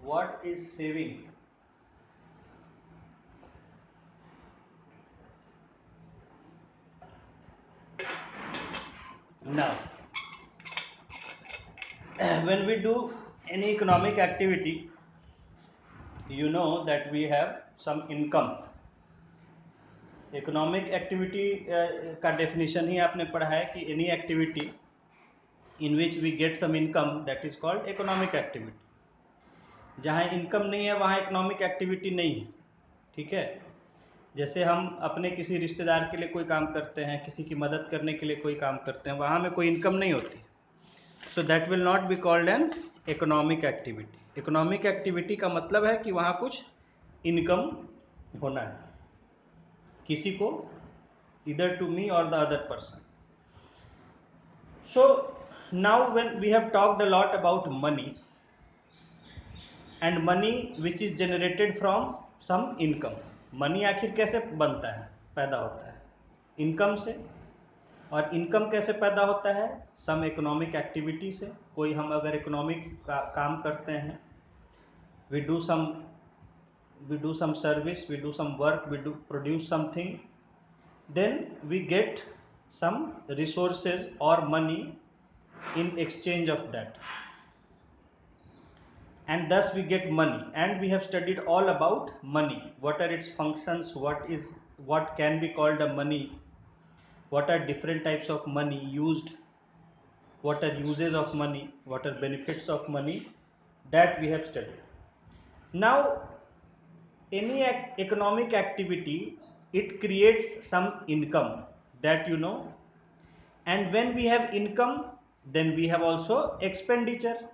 what is saving now when we do any economic activity you know that we have some income economic activity का definition ही आपने पढ़ा है कि any activity in which we get some income that is called economic activity जहाँ income नहीं है, वहाँ इकोनॉमिक एक्टिविटी नहीं है। ठीक है? जैसे हम अपने किसी रिश्तेदार के लिए कोई काम करते हैं, किसी की मदद करने के लिए कोई काम करते हैं, वहाँ में कोई इनकम नहीं होती। So that will not be called an economic activity economic activity का मतलब है कि वहाँ कुछ इनकम होना है। किसी को इधर टू मी और the other person so now when we have talked a lot about money and money which is generated from some income money आखिर कैसे बनता है? पैदा होता है। इनकम से। और इनकम कैसे पैदा होता है? सम इकोनॉमिक एक्टिविटी से। कोई हम अगर इकोनॉमिक का काम करते हैं we do some we do some service, we do some work, we do produce something then we get some resources or money in exchange of that. And thus we get money. And we have studied all about money. What are its functions? What is what can be called a money? What are different types of money used? What are uses of money? What are benefits of money? That we have studied. Now any ac- economic activity it creates some income that you know. And when we have income then we have also expenditure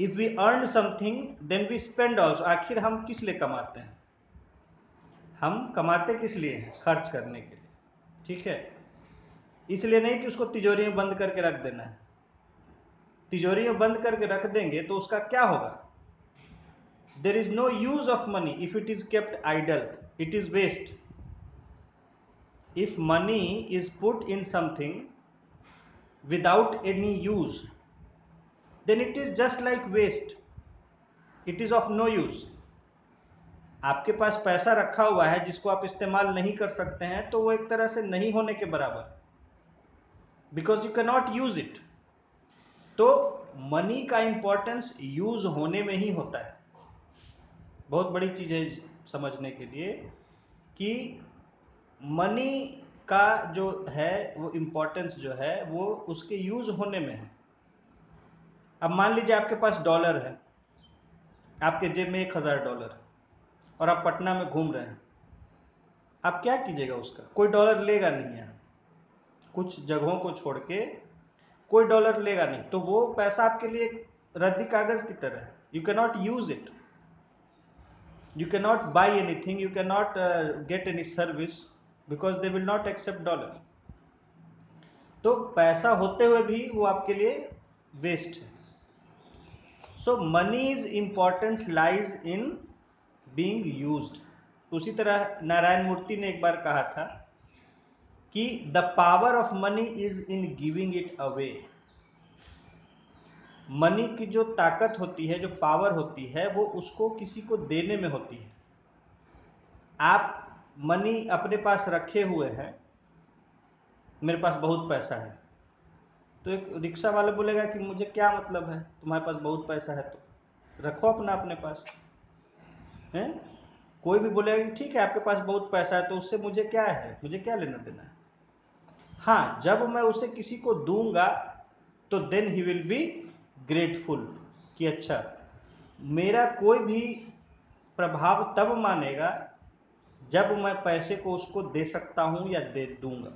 if we earn something then we spend also आखिर हम किस लिए कमाते हैं? हम कमाते किस लिए हैं? खर्च करने के लिए। ठीक है? इसलिए नहीं कि उसको तिजोरी में बंद करके रख देना है। तिजोरी में बंद करके रख देंगे तो उसका क्या होगा? There is no use of money if it is kept idle it is waste if money is put in something without any use then it is just like waste. It is of no use. आपके पास पैसा रखा हुआ है जिसको आप इस्तेमाल नहीं कर सकते हैं तो वो एक तरह से नहीं होने के बराबर। Because you not use it तो मनी का इंपॉर्टेंस यूज़ होने में ही होता है। बहुत बड़ी चीज़ है समझने के लिए कि मनी का जो है, वो इम्पोर्टेंस जो है, वो उसके यूज़ होने में है। अब मान लीजिए आपके पास डॉलर है आपके जेब में एक हज़ार डॉलर और आप पटना में घूम रहे हैं आप क्या कीजिएगा उसका? कोई डॉलर लेगा नहीं है कुछ जगहों को छोड़ के कोई डॉलर लेगा नहीं। तो वो पैसा आपके लिए रद्दी कागज़ की तरह है। You can not use it you cannot buy anything. You cannot uh, get any service because they will not accept dollar. तो पैसा होते हुए भी वो आपके लिए वेस्ट है। So money's importance lies in being use उसी तरह नारायण मूर्ति ने एक बार कहा था कि the power of money is in giving it away money की जो ताकत होती है, जो पावर होती है, वो उसको किसी को देने में होती है। आप मनी अपने पास रखे हुए हैं, मेरे पास बहुत पैसा है। तो एक रिक्शा वाला बोलेगा कि मुझे क्या मतलब है? तुम्हारे पास बहुत पैसा है तो रखो अपना अपने पास। है? कोई भी बोलेगा कि ठीक है, आपके पास बहुत पैसा है तो उससे मुझे क्या है? मुझे क्या लेना देना है? हाँ जब मैं उसे किसी को दूँगा तो then he will be grateful कि अच्छा मेरा कोई भी प्रभाव तब मानेगा जब मैं पैसे को उसको दे सकता हूँ या दे दूँगा।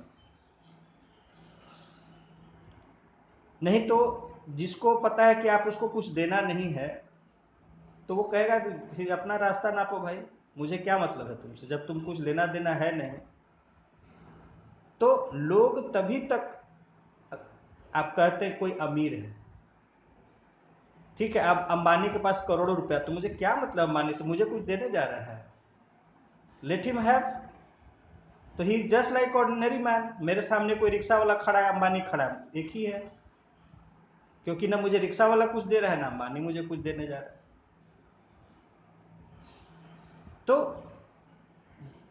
नहीं तो जिसको पता है कि आप उसको कुछ देना नहीं है तो वो कहेगा फिर अपना रास्ता नापो भाई, मुझे क्या मतलब है तुमसे? जब तुम कुछ लेना देना है नहीं तो लोग तभी तक, आप कहते हैं कोई अमीर है। ठीक है, अब अंबानी के पास करोड़ों रुपया तो मुझे क्या मतलब अंबानी से? मुझे कुछ देने जा रहा है। लेट हिम हैव तो he just like ordinary man मेरे सामने कोई रिक्शा वाला खड़ा है, अंबानी खड़ा है, एक ही है। क्योंकि ना मुझे रिक्शा वाला कुछ दे रहा है, ना अंबानी मुझे कुछ देने जा रहा है। तो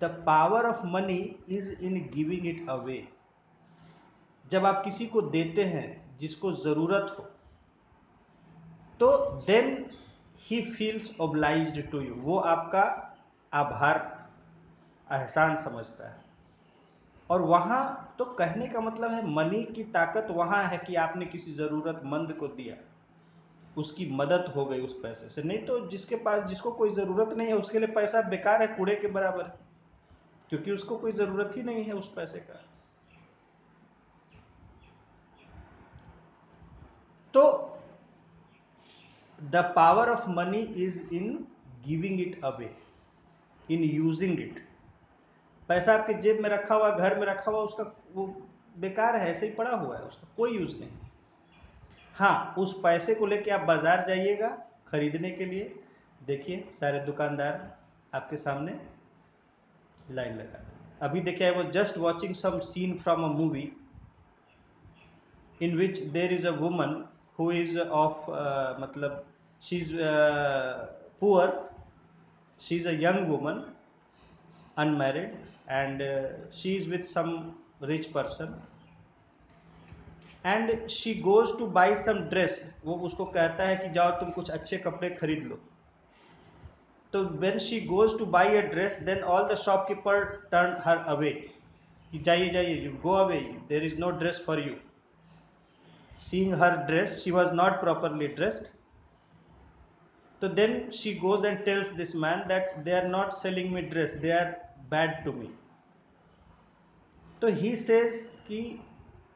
the power of money is in giving it away जब आप किसी को देते हैं, जिसको ज़रूरत हो तो then he feels obliged to you वो आपका आभार, एहसान समझता है। और वहाँ तो कहने का मतलब है, मनी की ताकत वहाँ है कि आपने किसी ज़रूरतमंद को दिया। उसकी मदद हो गई उस पैसे से। नहीं तो जिसके पास, जिसको कोई ज़रूरत नहीं है, उसके लिए पैसा बेकार है, कूड़े के बराबर है। क्योंकि उसको कोई ज़रूरत ही नहीं है उस पैसे का। तो the power of money is in giving it away in using it पैसा आपके जेब में रखा हुआ, घर में रखा हुआ, उसका वो बेकार है, ऐसे ही पड़ा हुआ है, उसका कोई यूज़ नहीं। हाँ उस पैसे को लेके आप बाज़ार जाइएगा खरीदने के लिए। देखिए, सारे दुकानदार आपके सामने लाइन लगा दें। अभी देखिए was just watching some scene from a movie in which there is a woman who is of मतलब she is poor she is a young woman unmarried and uh, she is with some rich person. And she goes to buy some dress वो उसको कहता है कि जाओ तुम कुछ अच्छे कपड़े खरीद लो। तो when she goes to buy a dress then all the shopkeeper turn her away कि जाइए जाइए you go away there is no dress for you seeing her dress she was not properly dressed तो then she goes and tells this man that they are not selling me dress they are bad to me तो he says कि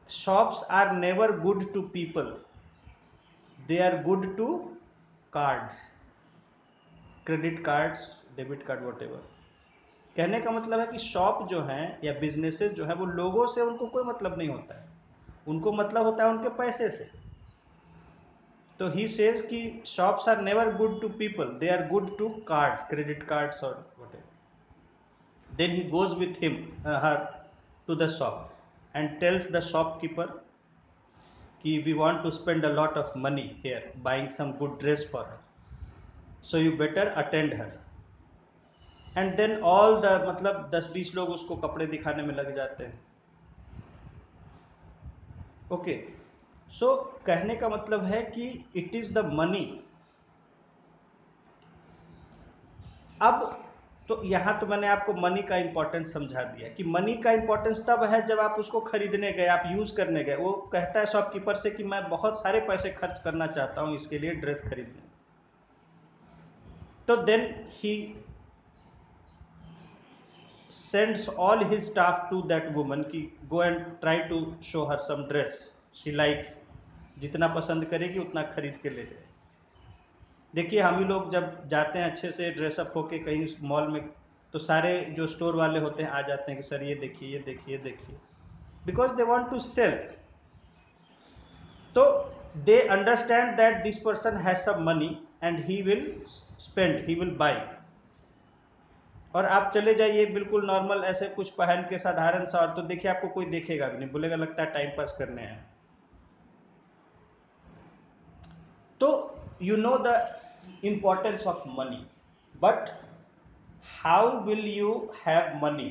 shops are never good to people they are good to cards credit cards debit card what कहने का मतलब है कि shop जो हैं या बिजनेसेस जो है, वो लोगों से उनको कोई मतलब नहीं होता है। उनको मतलब होता है उनके पैसे से। तो ही सेज कि shops are never good to people they are good to cards credit cards और then he goes with him uh, her to the shop and tells the shopkeeper कि we want to spend a lot of money here buying some good dress for her so you better attend her and then all the मतलब दस बीस लोग उसको कपड़े दिखाने में लग जाते हैं ओके okay, सो so, कहने का मतलब है कि इट इज़ द मनी अब तो यहाँ तो मैंने आपको मनी का इंपॉर्टेंस समझा दिया कि मनी का इंपॉर्टेंस तब है जब आप उसको खरीदने गए, आप यूज़ करने गए। वो कहता है शॉपकीपर से कि मैं बहुत सारे पैसे खर्च करना चाहता हूँ इसके लिए ड्रेस खरीदने। तो then he sends all his staff to that woman की go and try to show her some dress she likes जितना पसंद करेगी उतना खरीद के ले जाए। देखिए, हम ही लोग जब जाते हैं अच्छे से ड्रेसअप होके कहीं मॉल में तो सारे जो स्टोर वाले होते हैं आ जाते हैं कि सर ये देखिए ये देखिए देखिए। Because they want to sell तो they understand that this person has some money and he will spend he will buy और आप चले जाइए बिल्कुल नॉर्मल ऐसे कुछ पहन के साधारण सा, और तो देखिए आपको कोई देखेगा भी नहीं, बोलेगा लगता है टाइम पास करने हैं। तो you know the importance of money but how will you have money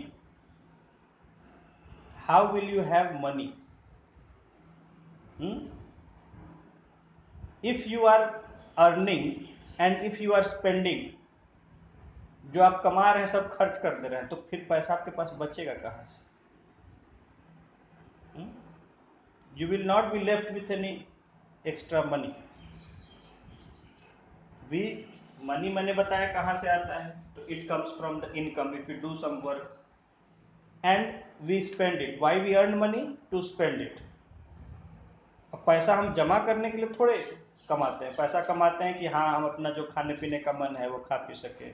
how will you have money hmm? if you are earning and if you are spending जो आप कमा रहे हैं सब खर्च कर दे रहे हैं तो फिर पैसा आपके पास बचेगा कहाँ से you will not be left with any extra money we money मैंने बताया कहाँ से आता है तो it comes from the income if you do some work and we spend it why we earn money to spend it अब पैसा हम जमा करने के लिए थोड़े कमाते हैं। पैसा कमाते हैं कि हाँ हम अपना जो खाने पीने का मन है वो खा पी सके।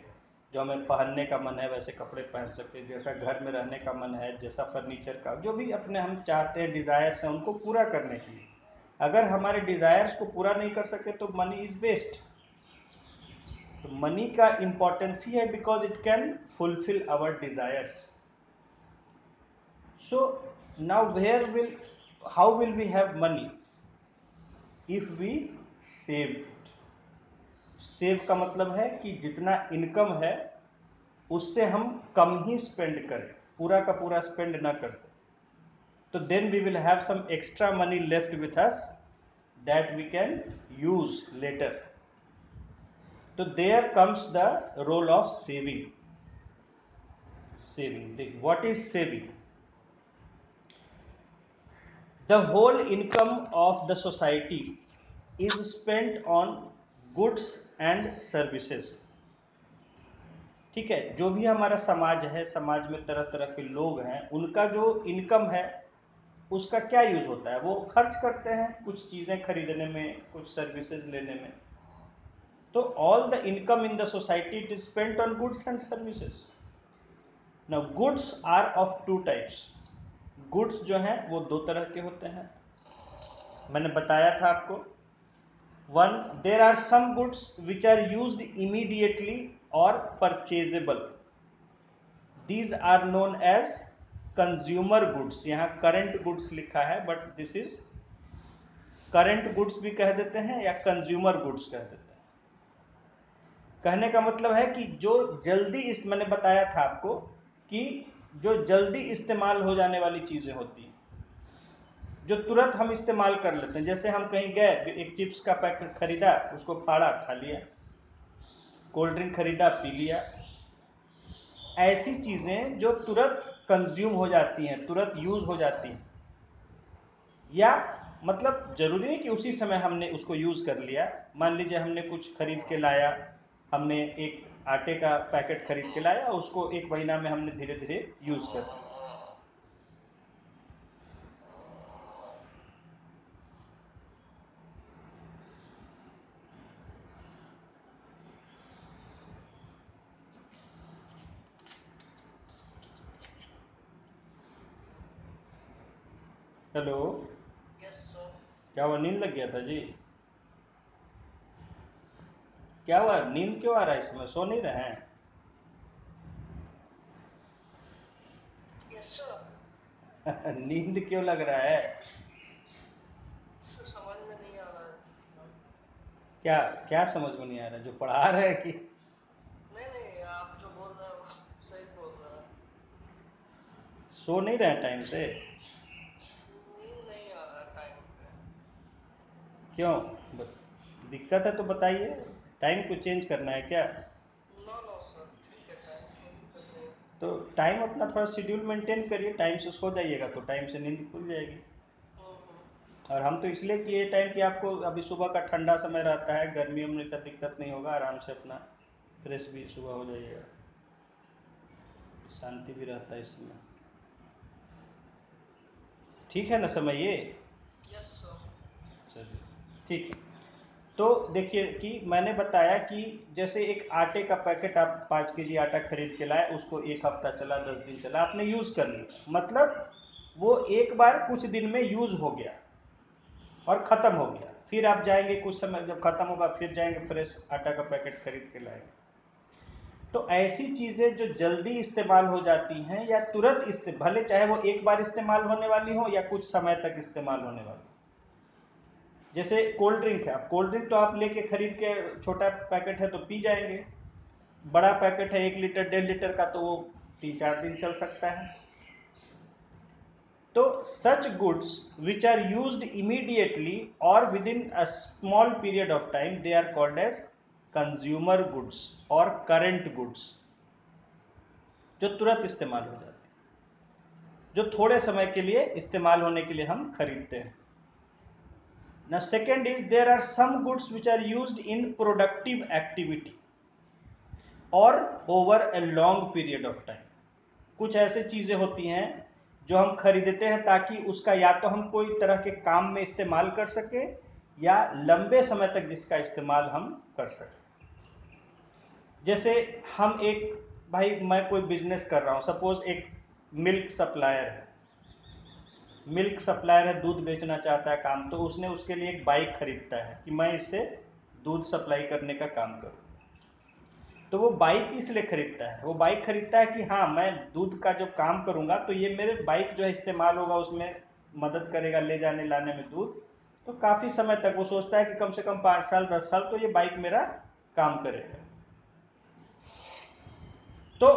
जो हमें पहनने का मन है वैसे कपड़े पहन सके। जैसा घर में रहने का मन है, जैसा फर्नीचर का, जो भी अपने हम चाहते हैं डिज़ायर्स हैं, उनको पूरा करने के लिए। अगर हमारे डिज़ायर्स को पूरा नहीं कर सके तो मनी इज़ वेस्ट तो मनी का इंपॉर्टेंस ही है because it can fulfil our desires so now where will how will we have money if we save save का मतलब है कि जितना इनकम है, उससे हम कम ही स्पेंड करें। पूरा का पूरा स्पेंड ना करते। तो then we will have some extra money left with us that we can use later तो there comes the role of saving saving what is saving the whole income of the society is spent on goods and services. ठीक है, जो भी हमारा समाज है, समाज में तरह तरह के लोग हैं, उनका जो इनकम है, उसका क्या यूज़ होता है? वो खर्च करते हैं कुछ चीज़ें खरीदने में, कुछ सर्विसेज़ लेने में। तो all the income in the society it is spent on goods and services now goods are of two types goods जो हैं, वो दो तरह के होते हैं। मैंने बताया था आपको। One there are some goods which are use immediately और purchasable these are known as consumer goods यहाँ करंट गुड्स लिखा है but this is current goods भी कह देते हैं या कंज्यूमर गुड्स कह देते हैं। कहने का मतलब है कि जो जल्दी इस, मैंने बताया था आपको कि जो जल्दी इस्तेमाल हो जाने वाली चीज़ें होती हैं, जो तुरंत हम इस्तेमाल कर लेते हैं। जैसे हम कहीं गए, एक चिप्स का पैकेट खरीदा, उसको फाड़ा, खा लिया, कोल्ड ड्रिंक खरीदा, पी लिया, ऐसी चीज़ें जो तुरंत कंज्यूम हो जाती हैं, तुरंत यूज़ हो जाती हैं। या मतलब ज़रूरी नहीं कि उसी समय हमने उसको यूज़ कर लिया। मान लीजिए हमने कुछ खरीद के लाया हमने एक आटे का पैकेट खरीद के लाया उसको एक महीना में हमने धीरे धीरे यूज़ कर दिया हेलो? यस सर क्या हुआ? नींद लग गया था जी? क्या हुआ? नींद क्यों आ रहा है इसमें? सो नहीं रहे हैं? सर नींद क्यों लग रहा है? समझ में नहीं आ रहा है। क्या क्या समझ में नहीं आ रहा? जो पढ़ा रहे हैं कि नहीं नहीं आप जो बोल रहे हो सही बोल रहे हो। सो नहीं रहे टाइम से? नींद नहीं आ रहा टाइम पे। क्यों? दिक्कत है तो बताइए। टाइम को चेंज करना है क्या? नो नो सर तो टाइम अपना थोड़ा शेड्यूल मेंटेन करिए टाइम से सो जाइएगा तो टाइम से नींद खुल जाएगी। हम्म। और हम तो इसलिए किए टाइम कि आपको अभी सुबह का ठंडा समय रहता है गर्मी में का दिक्कत नहीं होगा आराम से अपना फ्रेश भी सुबह हो जाइएगा। शांति भी रहता है इसमें। ठीक है ना समय ये? चलिए ठीक है। तो देखिए कि मैंने बताया कि जैसे एक आटे का पैकेट आप पाँच के जी आटा खरीद के लाए, उसको एक हफ़्ता चला, दस दिन चला, आपने यूज़ कर लिया। मतलब वो एक बार कुछ दिन में यूज़ हो गया और ख़त्म हो गया। फिर आप जाएँगे कुछ समय, जब ख़त्म होगा, फिर जाएँगे फ्रेश आटा का पैकेट खरीद के लाएँगे। तो ऐसी चीज़ें जो जल्दी इस्तेमाल हो जाती हैं या तुरंत भले चाहे वो एक बार इस्तेमाल होने वाली हो या कुछ समय तक इस्तेमाल होने वाली जैसे कोल्ड ड्रिंक है। अब कोल्ड ड्रिंक तो आप लेके खरीद के छोटा पैकेट है तो पी जाएँगे। बड़ा पैकेट है, एक लीटर, डेढ़ लीटर का तो वो तीन चार दिन चल सकता है। तो such goods which are use immediately और within a small period of time they are called as consumer goods और करंट गुड्स जो तुरंत इस्तेमाल हो जाते हैं। जो थोड़े समय के लिए इस्तेमाल होने के लिए हम खरीदते हैं। Now, second is there are some goods which are used in productive activity or over a long period of time. कुछ ऐसे चीज़ें होती हैं जो हम खरीदते हैं ताकि उसका या तो हम कोई तरह के काम में इस्तेमाल कर सके या लंबे समय तक जिसका इस्तेमाल हम कर सकें जैसे हम एक, भाई मैं कोई बिज़नेस कर रहा हूँ सपोज़ एक मिल्क सप्लायर है मिल्क सप्लायर है, दूध बेचना चाहता है काम तो उसने उसके लिए एक बाइक खरीदता है कि मैं इससे दूध सप्लाई करने का काम करूँ। तो वो बाइक इसलिए खरीदता है। वो बाइक खरीदता है कि हाँ मैं दूध का जो काम करूँगा तो ये मेरे बाइक जो है इस्तेमाल होगा, उसमें मदद करेगा ले जाने लाने में दूध। तो काफ़ी समय तक वो सोचता है कि कम से कम पाँच साल, दस साल तो ये बाइक मेरा काम करेगा। तो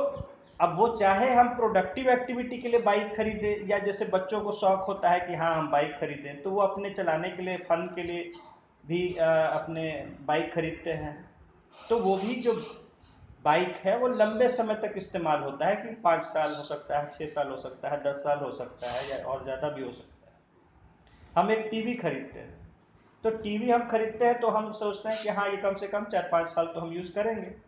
अब वो चाहे हम प्रोडक्टिव एक्टिविटी के लिए बाइक खरीदें या जैसे बच्चों को शौक होता है कि हाँ हम बाइक खरीदें तो वो अपने चलाने के लिए फन के लिए भी आ, अपने बाइक खरीदते हैं। तो वो भी जो बाइक है वो लंबे समय तक इस्तेमाल होता है कि पाँच साल हो सकता है छः साल हो सकता है दस साल हो सकता है या और ज़्यादा भी हो सकता है। हम एक टीवी खरीदते हैं। तो टीवी हम खरीदते हैं तो हम सोचते हैं कि हाँ ये कम से कम चार पाँच साल तो हम यूज़ करेंगे।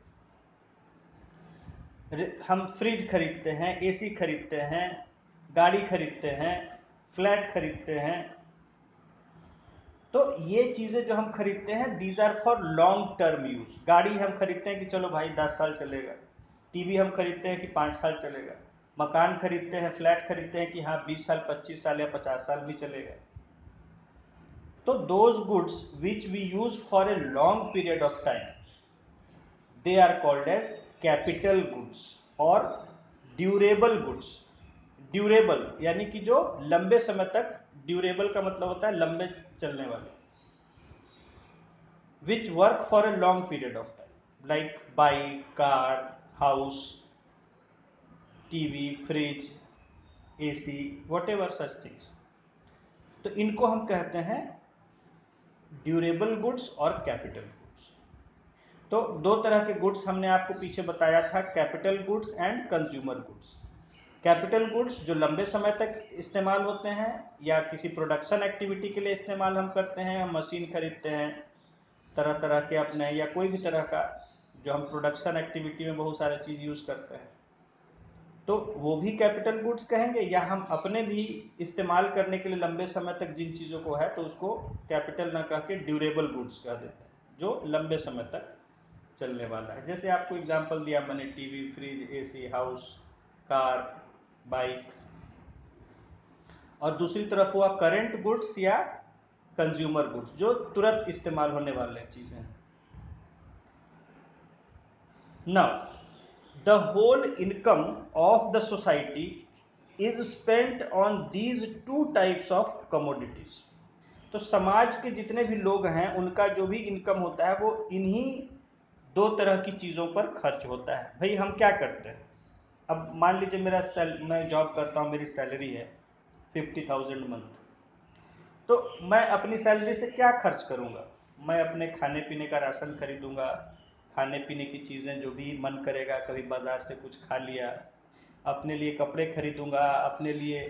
हम फ्रिज खरीदते हैं, एसी खरीदते हैं, गाड़ी खरीदते हैं, फ्लैट खरीदते हैं। तो ये चीज़ें जो हम खरीदते हैं these are for long term use गाड़ी हम खरीदते हैं कि चलो भाई दस साल चलेगा। टीवी हम खरीदते हैं कि पाँच साल चलेगा। मकान खरीदते हैं, फ्लैट खरीदते हैं कि हाँ बीस साल, पच्चीस साल या पचास साल भी चलेगा। तो those goods which we use for a long period of time they are called as capital goods और ड्यूरेबल गुड्स। ड्यूरेबल यानी कि जो लंबे समय तक, ड्यूरेबल का मतलब होता है लंबे चलने वाले which work for a long period of time like bike car house TV fridge AC whatever such things तो इनको हम कहते हैं ड्यूरेबल गुड्स और कैपिटल। तो दो तरह के गुड्स हमने आपको पीछे बताया था capital goods and consumer goods capital goods जो लंबे समय तक इस्तेमाल होते हैं या किसी प्रोडक्शन एक्टिविटी के लिए इस्तेमाल हम करते हैं, हम मशीन खरीदते हैं, तरह तरह के अपने या कोई भी तरह का जो हम प्रोडक्शन एक्टिविटी में बहुत सारे चीज़ यूज़ करते हैं। तो वो भी कैपिटल गुड्स कहेंगे या हम अपने भी इस्तेमाल करने के लिए लंबे समय तक जिन चीज़ों को है तो उसको कैपिटल ना कह के ड्यूरेबल गुड्स कह देते हैं, जो लंबे समय तक चलने वाला है। जैसे आपको एग्जांपल दिया मैंने TV fridge AC house car bike और दूसरी तरफ़ हुआ करंट गुड्स या कंज्यूमर गुड्स जो तुरंत इस्तेमाल होने वाले चीज़ें हैं। Now the whole income of the society is spent on these two types of commodities तो समाज के जितने भी लोग हैं, उनका जो भी इनकम होता है, वो इन्हीं दो तरह की चीज़ों पर खर्च होता है। भाई, हम क्या करते हैं? अब मान लीजिए मेरा सेल, मैं जॉब करता हूँ, मेरी सैलरी है फिफ्टी थाउज़ेंड मंथ। तो मैं अपनी सैलरी से क्या खर्च करूँगा? मैं अपने खाने पीने का राशन खरीदूँगा खाने पीने की चीज़ें जो भी मन करेगा, कभी बाज़ार से कुछ खा लिया, अपने लिए कपड़े खरीदूँगा, अपने लिए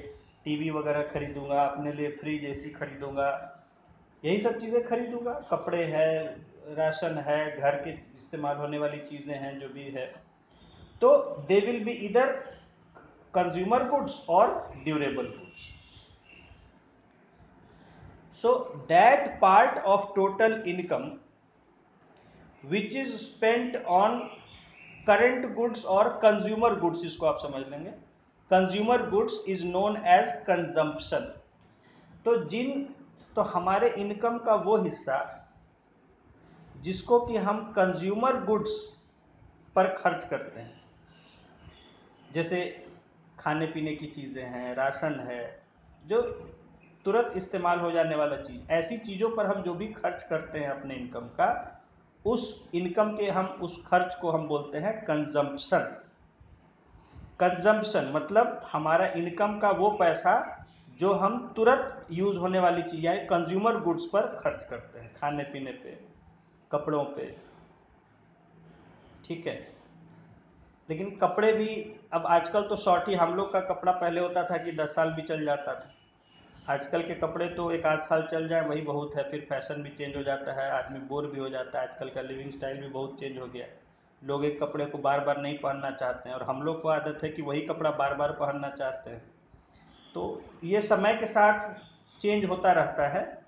टीवी वगैरह खरीदूँगा, अपने लिए फ्रिज, एसी खरीदूँगा, यही सब चीज़ें खरीदूँगा। कपड़े है राशन है, घर के इस्तेमाल होने वाली चीज़ें हैं, जो भी है। तो दे विल बी इधर कंज्यूमर गुड्स और durable goods so that part of total income which is spent on current goods और कंज्यूमर गुड्स इसको आप समझ लेंगे। Consumer goods is known as consumption तो जिन तो हमारे इनकम का वो हिस्सा जिसको कि हम कंज्यूमर गुड्स पर खर्च करते हैं। जैसे खाने पीने की चीज़ें हैं, राशन है, जो तुरंत इस्तेमाल हो जाने वाला चीज़, ऐसी चीज़ों पर हम जो भी खर्च करते हैं अपने इनकम का, उस इनकम के हम, उस खर्च को हम बोलते हैं कंजम्पशन कंजम्पशन मतलब हमारा इनकम का वो पैसा जो हम तुरंत यूज़ होने वाली चीज़, यानी कंज्यूमर गुड्स पर खर्च करते हैं, खाने पीने पे। कपड़ों पे। ठीक है? लेकिन कपड़े भी, अब आजकल तो शॉर्ट ही हम लोग का कपड़ा पहले होता था कि दस साल भी चल जाता था। आजकल के कपड़े तो एक आध साल चल जाए, वही बहुत है, फिर फ़ैशन भी चेंज हो जाता है, आदमी बोर भी हो जाता है, आजकल का लिविंग स्टाइल भी बहुत चेंज हो गया लोग एक कपड़े को बार बार नहीं पहनना चाहते हैं, और हम लोग को आदत है कि वही कपड़ा बार बार पहनना चाहते हैं। तो ये समय के साथ चेंज होता रहता है।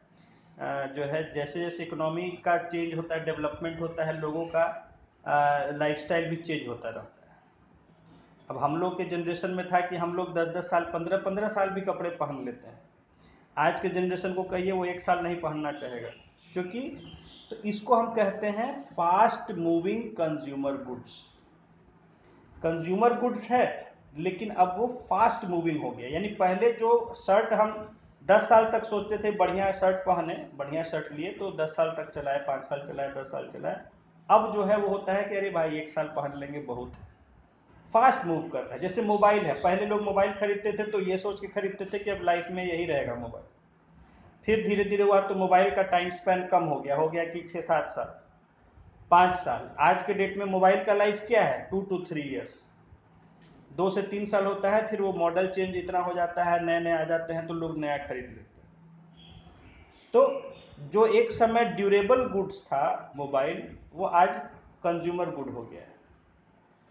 जो है जैसे जैसे इकोनॉमी का चेंज होता है डेवलपमेंट होता है, लोगों का लाइफस्टाइल भी चेंज होता रहता है। अब हम लोग के जनरेशन में था कि हम लोग दस दस साल पंद्रह पंद्रह साल भी कपड़े पहन लेते हैं। आज के जनरेशन को कहिए, वो एक साल नहीं पहनना चाहेगा। क्योंकि तो इसको हम कहते हैं fast moving consumer goods consumer goods है, लेकिन अब वो फास्ट मूविंग हो गया। यानी पहले जो शर्ट हम दस साल तक सोचते थे, बढ़िया शर्ट पहने, बढ़िया शर्ट लिए तो दस साल तक चलाए, पाँच साल चलाए, दस साल चलाए। अब जो है वो होता है कि अरे भाई, एक साल पहन लेंगे बहुत। है फास्ट मूव कर रहा है, जैसे मोबाइल है। पहले लोग मोबाइल खरीदते थे तो ये सोच के खरीदते थे कि अब लाइफ में यही रहेगा मोबाइल। फिर धीरे धीरे हुआ तो मोबाइल का टाइम स्पेंड कम हो गया हो गया कि छः सात साल, पाँच साल। आज के डेट में मोबाइल का लाइफ क्या है? टू टू थ्री ईयर्स दो से तीन साल होता है, फिर वो मॉडल चेंज इतना हो जाता है नए नए आ जाते हैं तो लोग नया खरीद लेते हैं। तो जो एक समय ड्यूरेबल गुड्स था मोबाइल वो आज कंज्यूमर गुड हो गया है।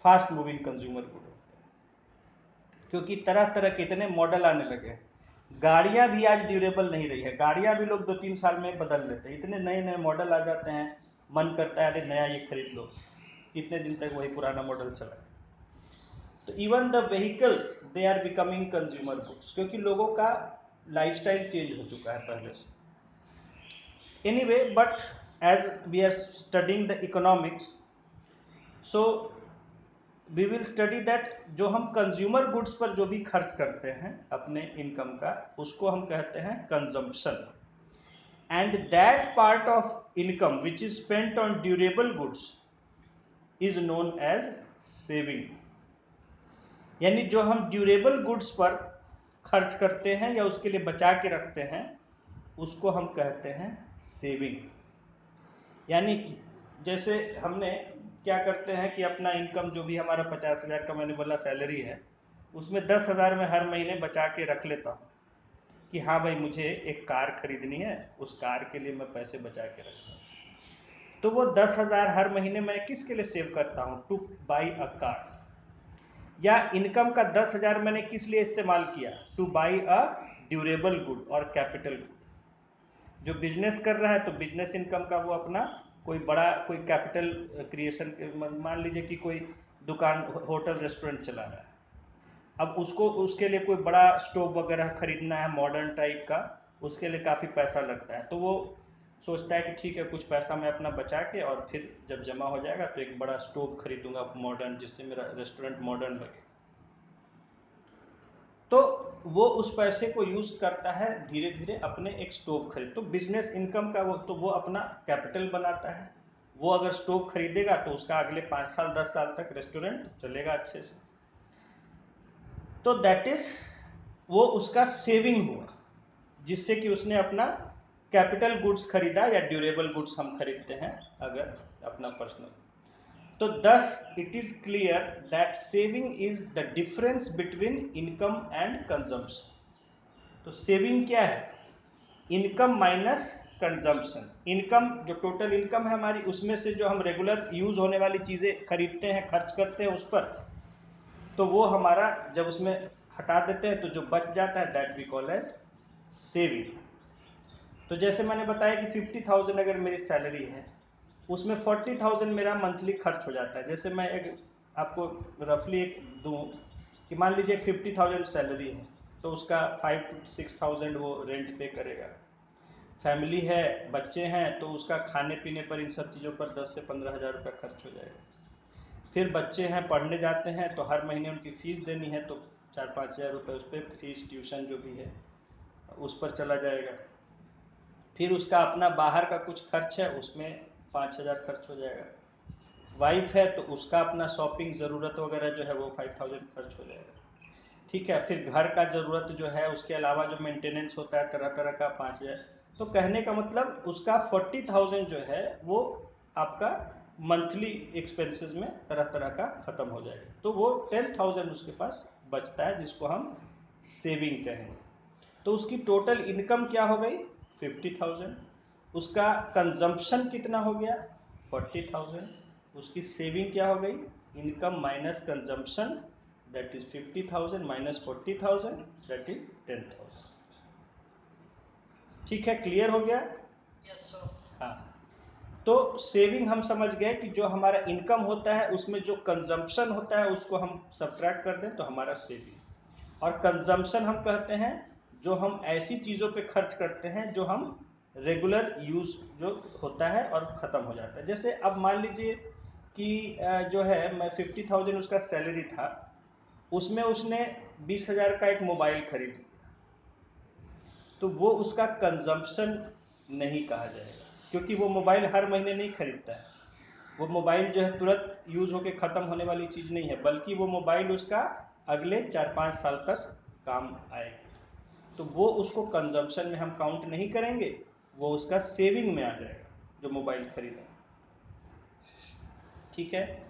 फास्ट मूविंग कंज्यूमर गुड हो गया क्योंकि तरह तरह के इतने मॉडल आने लगे गाड़ियाँ भी आज ड्यूरेबल नहीं रही है। गाड़ियाँ भी लोग दो तीन साल में बदल लेते हैं। इतने नए नए मॉडल आ जाते हैं। मन करता है, अरे नया ये खरीद लो। कितने दिन तक वही पुराना मॉडल चला तो even the vehicles they are becoming consumer goods क्योंकि लोगों का लाइफस्टाइल चेंज हो चुका है पहले से। Anyway but as we are studying the economics so we will study that जो हम कंज्यूमर गुड्स पर जो भी खर्च करते हैं, अपने इनकम का, उसको हम कहते हैं consumption and that part of income which is spent on durable goods is known as saving यानी जो हम ड्यूरेबल गुड्स पर खर्च करते हैं या उसके लिए बचा के रखते हैं, उसको हम कहते हैं सेविंग यानी जैसे हमने क्या करते हैं कि अपना इनकम जो भी हमारा पचास हज़ार का मैंने बोला सैलरी है, उसमें दस हज़ार में हर महीने बचा के रख लेता हूँ कि हाँ भाई मुझे एक कार खरीदनी है, उस कार के लिए मैं पैसे बचा के रखता हूँ। तो वो दस हज़ार हर महीने मैं किसके लिए सेव करता हूँ? टू बाई अ कार या इनकम का दस हज़ार मैंने किस लिए इस्तेमाल किया? To buy a durable good और कैपिटल गुड जो बिज़नेस कर रहा है तो बिज़नेस इनकम का वो अपना कोई बड़ा, कोई कैपिटल क्रिएशन मान लीजिए कि कोई दुकान, होटल रेस्टोरेंट चला रहा है। अब उसको, उसके लिए कोई बड़ा स्टोव वगैरह खरीदना है मॉडर्न टाइप का, उसके लिए काफ़ी पैसा लगता है। तो वो सोचता है कि ठीक है, कुछ पैसा मैं अपना बचा के और फिर जब जमा हो जाएगा तो एक बड़ा स्टोव खरीदूँगा मॉडर्न जिससे मेरा रेस्टोरेंट मॉडर्न लगे। तो वो उस पैसे को यूज़ करता है धीरे धीरे अपने एक स्टोव खरीद। तो बिज़नेस इनकम का वो तो वो अपना कैपिटल बनाता है। वो अगर स्टोव खरीदेगा तो उसका अगले पाँच साल, दस साल तक रेस्टोरेंट चलेगा अच्छे से। तो दैट इज़ वो उसका सेविंग हुआ, जिससे कि उसने अपना कैपिटल गुड्स खरीदा या ड्यूरेबल गुड्स हम खरीदते हैं, अगर अपना पर्सनल। तो thus it is clear that saving is the difference between income and consumption तो सेविंग क्या है? इनकम माइनस कंजम्पशन इनकम जो टोटल इनकम है हमारी, उसमें से जो हम रेगुलर यूज़ होने वाली चीज़ें खरीदते हैं, खर्च करते हैं, उस पर तो वो हमारा जब उसमें हटा देते हैं तो जो बच जाता है that we call as saving तो जैसे मैंने बताया कि फिफ्टी थाउज़ेंड अगर मेरी सैलरी है, उसमें फोर्टी थाउज़ेंड मेरा मंथली खर्च हो जाता है। जैसे मैं एक, आपको रफली एक दूँ कि मान लीजिए फिफ्टी थाउज़ेंड सैलरी है तो उसका फाइव टू सिक्स थाउज़ेंड वो रेंट पे करेगा। फैमिली है, बच्चे हैं तो उसका खाने पीने पर इन सब चीज़ों पर दस से पंद्रह हज़ार रुपये खर्च हो जाएगा। फिर बच्चे हैं, पढ़ने जाते हैं तो हर महीने उनकी फ़ीस देनी है तो चार पाँच हज़ार रुपये उस पर फ़ीस ट्यूशन जो भी है, उस पर चला जाएगा। फिर उसका अपना बाहर का कुछ खर्च है, उसमें पाँच हज़ार खर्च हो जाएगा। वाइफ है तो उसका अपना शॉपिंग ज़रूरत वगैरह जो है वो फाइव थाउज़ेंड खर्च हो जाएगा। ठीक है, फिर घर का ज़रूरत जो है, उसके अलावा जो मेंटेनेंस होता है, तरह तरह का पाँच हज़ार। तो कहने का मतलब उसका फोर्टी थाउज़ेंड जो है, वो आपका मंथली एक्सपेंसेस में तरह तरह का ख़त्म हो जाएगा। तो वो टेन थाउज़ेंड उसके पास बचता है, जिसको हम सेविंग कहेंगे। तो उसकी टोटल इनकम क्या हो गई? Fifty thousand. उसका कंजम्पशन कितना हो गया? Forty thousand. उसकी सेविंग क्या हो गई? Income minus consumption that is fifty thousand minus forty thousand that is ten thousand ठीक है क्लियर हो गया? Yes sir हाँ। तो सेविंग हम समझ गए कि जो हमारा इनकम होता है उसमें जो कंजम्पशन होता है उसको हम सब्ट्रैक्ट कर दें तो हमारा सेविंग और कंजम्पशन हम कहते हैं जो हम ऐसी चीज़ों पे खर्च करते हैं जो हम रेगुलर यूज़ जो होता है और ख़त्म हो जाता है। जैसे अब मान लीजिए कि जो है, मैं फिफ्टी थाउज़ेंड उसका सैलरी था, उसमें उसने बीस हज़ार का एक मोबाइल खरीद लिया। तो वो उसका कंजम्पशन नहीं कहा जाएगा, क्योंकि वो मोबाइल हर महीने नहीं खरीदता है। वो मोबाइल जो है तुरंत यूज़ होके ख़त्म होने वाली चीज़ नहीं है, बल्कि वो मोबाइल उसका अगले चार पाँच साल तक काम आएगा। तो वो उसको कंजम्पशन में हम काउंट नहीं करेंगे, वो उसका सेविंग में आ जाएगा, जो मोबाइल खरीदें। ठीक है?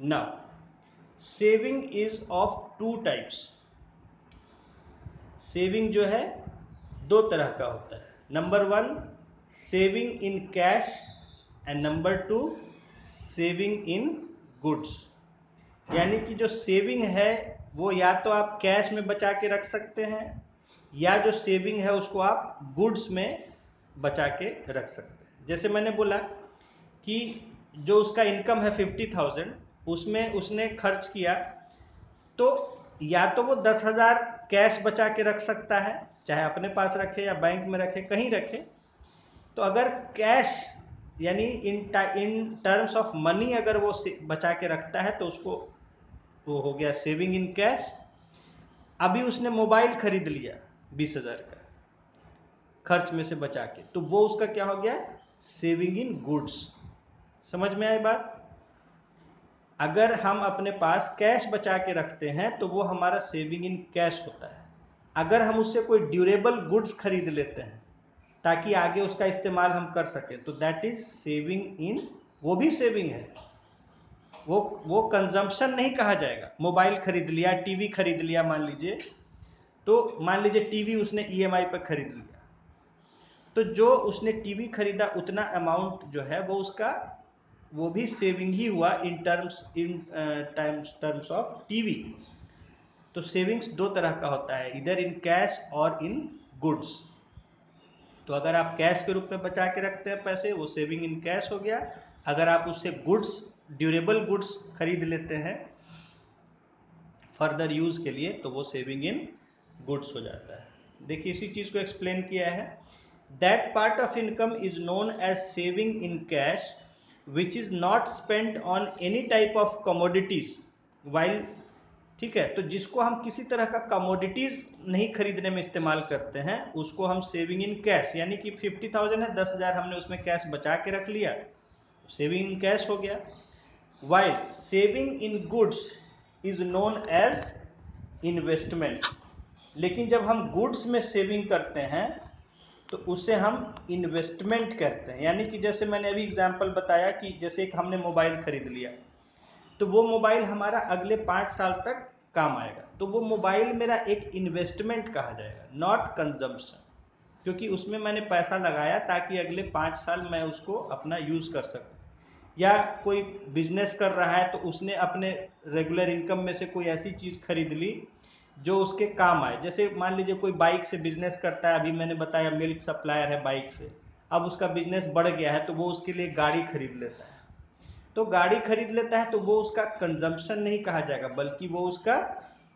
ना saving is of two types saving जो है, दो तरह का होता है। Number one saving in cash and number two saving in goods यानी कि जो सेविंग है, वो या तो आप कैश में बचा के रख सकते हैं या जो सेविंग है उसको आप गुड्स में बचा के रख सकते हैं। जैसे मैंने बोला कि जो उसका इनकम है फिफ्टी थाउज़ेंड, उसमें उसने खर्च किया तो या तो वो दस हज़ार कैश बचा के रख सकता है, चाहे अपने पास रखे या बैंक में रखे, कहीं रखे। तो अगर कैश यानी in in terms of money अगर वो बचा के रखता है तो उसको वो हो गया सेविंग इन कैश। अभी उसने मोबाइल खरीद लिया। बीस हज़ार का खर्च में से बचा के। तो वो उसका क्या हो गया? सेविंग इन गुड्स समझ में आई बात? अगर हम अपने पास कैश बचा के रखते हैं तो वो हमारा सेविंग इन कैश होता है। अगर हम उससे कोई ड्यूरेबल गुड्स खरीद लेते हैं, ताकि आगे उसका इस्तेमाल हम कर सकें तो दैट इज़ सेविंग इन वो भी सेविंग है। वो वो कंजम्पशन नहीं कहा जाएगा। मोबाइल खरीद लिया टीवी खरीद लिया, मान लीजिए तो मान लीजिए टीवी उसने ईएमआई पर खरीद लिया। तो जो उसने टीवी खरीदा, उतना अमाउंट जो है वो उसका, वो भी सेविंग ही हुआ in terms in times terms of TV तो सेविंग्स दो तरह का होता है, इधर इन कैश और इन गुड्स तो अगर आप कैश के रूप में बचा के रखते हैं पैसे, वो सेविंग इन कैश हो गया। अगर आप उससे गुड्स ड्यूरेबल गुड्स खरीद लेते हैं फर्दर यूज़ के लिए तो वो सेविंग इन गुड्स हो जाता है। देखिए, इसी चीज़ को एक्सप्लेन किया है। That part of income is known as saving in cash which is not spent on any type of commodities while ठीक है तो जिसको हम किसी तरह का कमोडिटीज़ नहीं खरीदने में इस्तेमाल करते हैं, उसको हम सेविंग इन कैश यानी कि फिफ्टी थाउज़ेंड है, दस हज़ार हमने उसमें कैश बचा के रख लिया सेविंग इन कैश हो गया। While saving in goods is known as investment लेकिन जब हम गुड्स में सेविंग करते हैं तो उसे हम इन्वेस्टमेंट कहते हैं। यानी कि जैसे मैंने अभी एग्जांपल बताया कि जैसे एक हमने मोबाइल खरीद लिया तो वो मोबाइल हमारा अगले पाँच साल तक काम आएगा। तो वो मोबाइल मेरा एक इन्वेस्टमेंट कहा जाएगा नॉट कंजम्पशन क्योंकि उसमें मैंने पैसा लगाया ताकि अगले पाँच साल मैं उसको अपना यूज़ कर सकूँ। या कोई बिज़नेस कर रहा है तो उसने अपने रेगुलर इनकम में से कोई ऐसी चीज़ खरीद ली जो उसके काम आए। जैसे मान लीजिए कोई बाइक से बिज़नेस करता है, अभी मैंने बताया मिल्क सप्लायर है बाइक से। अब उसका बिज़नेस बढ़ गया है तो वो उसके लिए गाड़ी खरीद लेता है। तो गाड़ी खरीद लेता है तो वो उसका कंजम्पशन नहीं कहा जाएगा, बल्कि वो उसका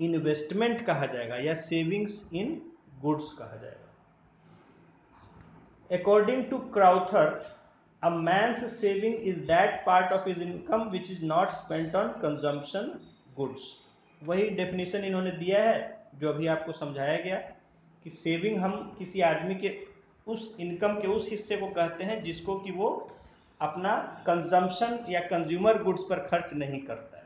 इन्वेस्टमेंट कहा जाएगा, या सेविंग्स इन गुड्स कहा जाएगा। According to Crowther a man's saving is that part of his income which is not spent on consumption goods वही डेफिनेशन इन्होंने दिया है, जो अभी आपको समझाया गया, कि सेविंग हम किसी आदमी के उस इनकम के उस हिस्से को कहते हैं, जिसको कि वो अपना कंजम्पशन या कंज्यूमर गुड्स पर खर्च नहीं करता है।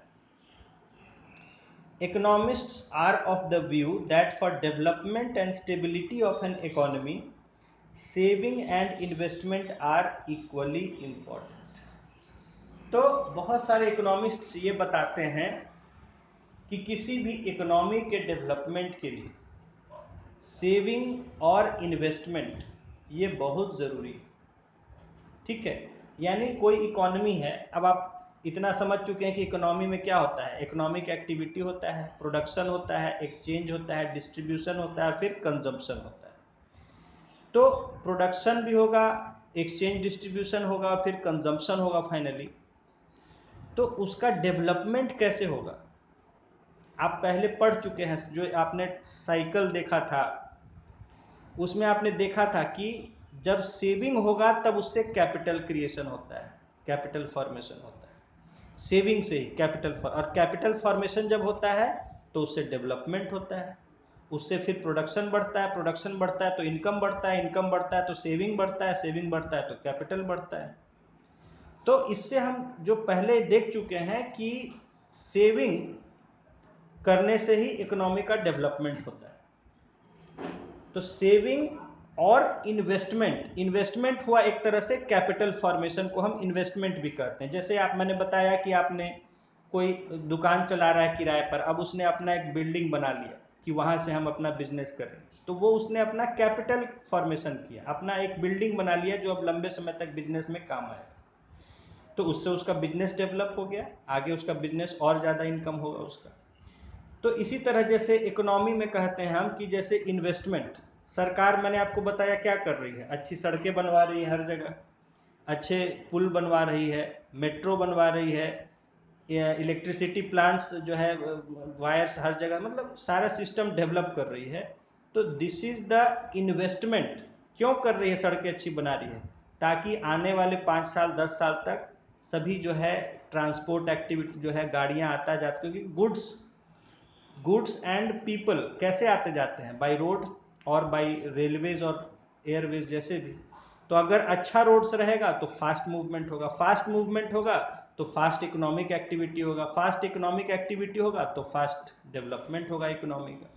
Economists are of the view that for development and stability of an economy saving and investment are equally important तो बहुत सारे इकोनॉमिस्ट्स ये बताते हैं कि किसी भी इकोनॉमी के डेवलपमेंट के लिए सेविंग और इन्वेस्टमेंट ये बहुत ज़रूरी है। ठीक है? यानी कोई इकोनॉमी है, अब आप इतना समझ चुके हैं कि इकोनॉमी में क्या होता है। इकोनॉमिक एक्टिविटी होता है प्रोडक्शन होता है एक्सचेंज होता है डिस्ट्रीब्यूशन होता है, फिर कंजम्पशन होता है। तो प्रोडक्शन भी होगा एक्सचेंज डिस्ट्रीब्यूशन होगा, फिर कंजम्पशन होगा फाइनली तो उसका डेवलपमेंट कैसे होगा? आप पहले पढ़ चुके हैं, जो आपने साइकिल देखा था, उसमें आपने देखा था कि जब सेविंग होगा, तब उससे कैपिटल क्रिएशन होता है कैपिटल फॉर्मेशन होता है। सेविंग से ही कैपिटल और कैपिटल फॉर्मेशन जब होता है तो उससे डेवलपमेंट होता है। उससे फिर प्रोडक्शन बढ़ता है प्रोडक्शन बढ़ता है तो इनकम बढ़ता है इनकम बढ़ता है तो सेविंग बढ़ता है सेविंग बढ़ता है तो कैपिटल बढ़ता है। तो इससे हम जो पहले देख चुके हैं कि सेविंग करने से ही इकोनॉमी का डेवलपमेंट होता है। तो सेविंग और इन्वेस्टमेंट इन्वेस्टमेंट हुआ एक तरह से कैपिटल फॉर्मेशन को हम इन्वेस्टमेंट भी करते हैं। जैसे आप, मैंने बताया कि आपने कोई दुकान चला रहा है किराए पर, अब उसने अपना एक बिल्डिंग बना लिया कि वहाँ से हम अपना बिज़नेस करें। तो वो उसने अपना कैपिटल फॉर्मेशन किया, अपना एक बिल्डिंग बना लिया जो अब लंबे समय तक बिज़नेस में काम आएगा तो उससे उसका बिज़नेस डेवलप हो गया, आगे उसका बिज़नेस और ज़्यादा इनकम होगा उसका। तो इसी तरह जैसे इकोनॉमी में कहते हैं हम कि जैसे इन्वेस्टमेंट सरकार मैंने आपको बताया क्या कर रही है? अच्छी सड़कें बनवा रही है हर जगह। अच्छे पुल बनवा रही है मेट्रो बनवा रही है इलेक्ट्रिसिटी प्लांट्स जो है वायर्स हर जगह मतलब सारा सिस्टम डेवलप कर रही है। तो दिस इज़ द इन्वेस्टमेंट क्यों कर रही है सड़कें अच्छी बना रही है? ताकि आने वाले पाँच साल, दस साल तक सभी जो है ट्रांसपोर्ट एक्टिविटी जो है गाड़ियाँ आता जाती क्योंकि गुड्स गुड्स एंड पीपल कैसे आते जाते हैं? बाई रोड और बाई रेलवेज और एयरवेज जैसे भी। तो अगर अच्छा रोड्स रहेगा तो फास्ट मूवमेंट होगा। फास्ट मूवमेंट होगा तो फास्ट इकोनॉमिक एक्टिविटी होगा। फास्ट इकोनॉमिक एक्टिविटी होगा तो फास्ट डेवलपमेंट होगा इकोनॉमी का।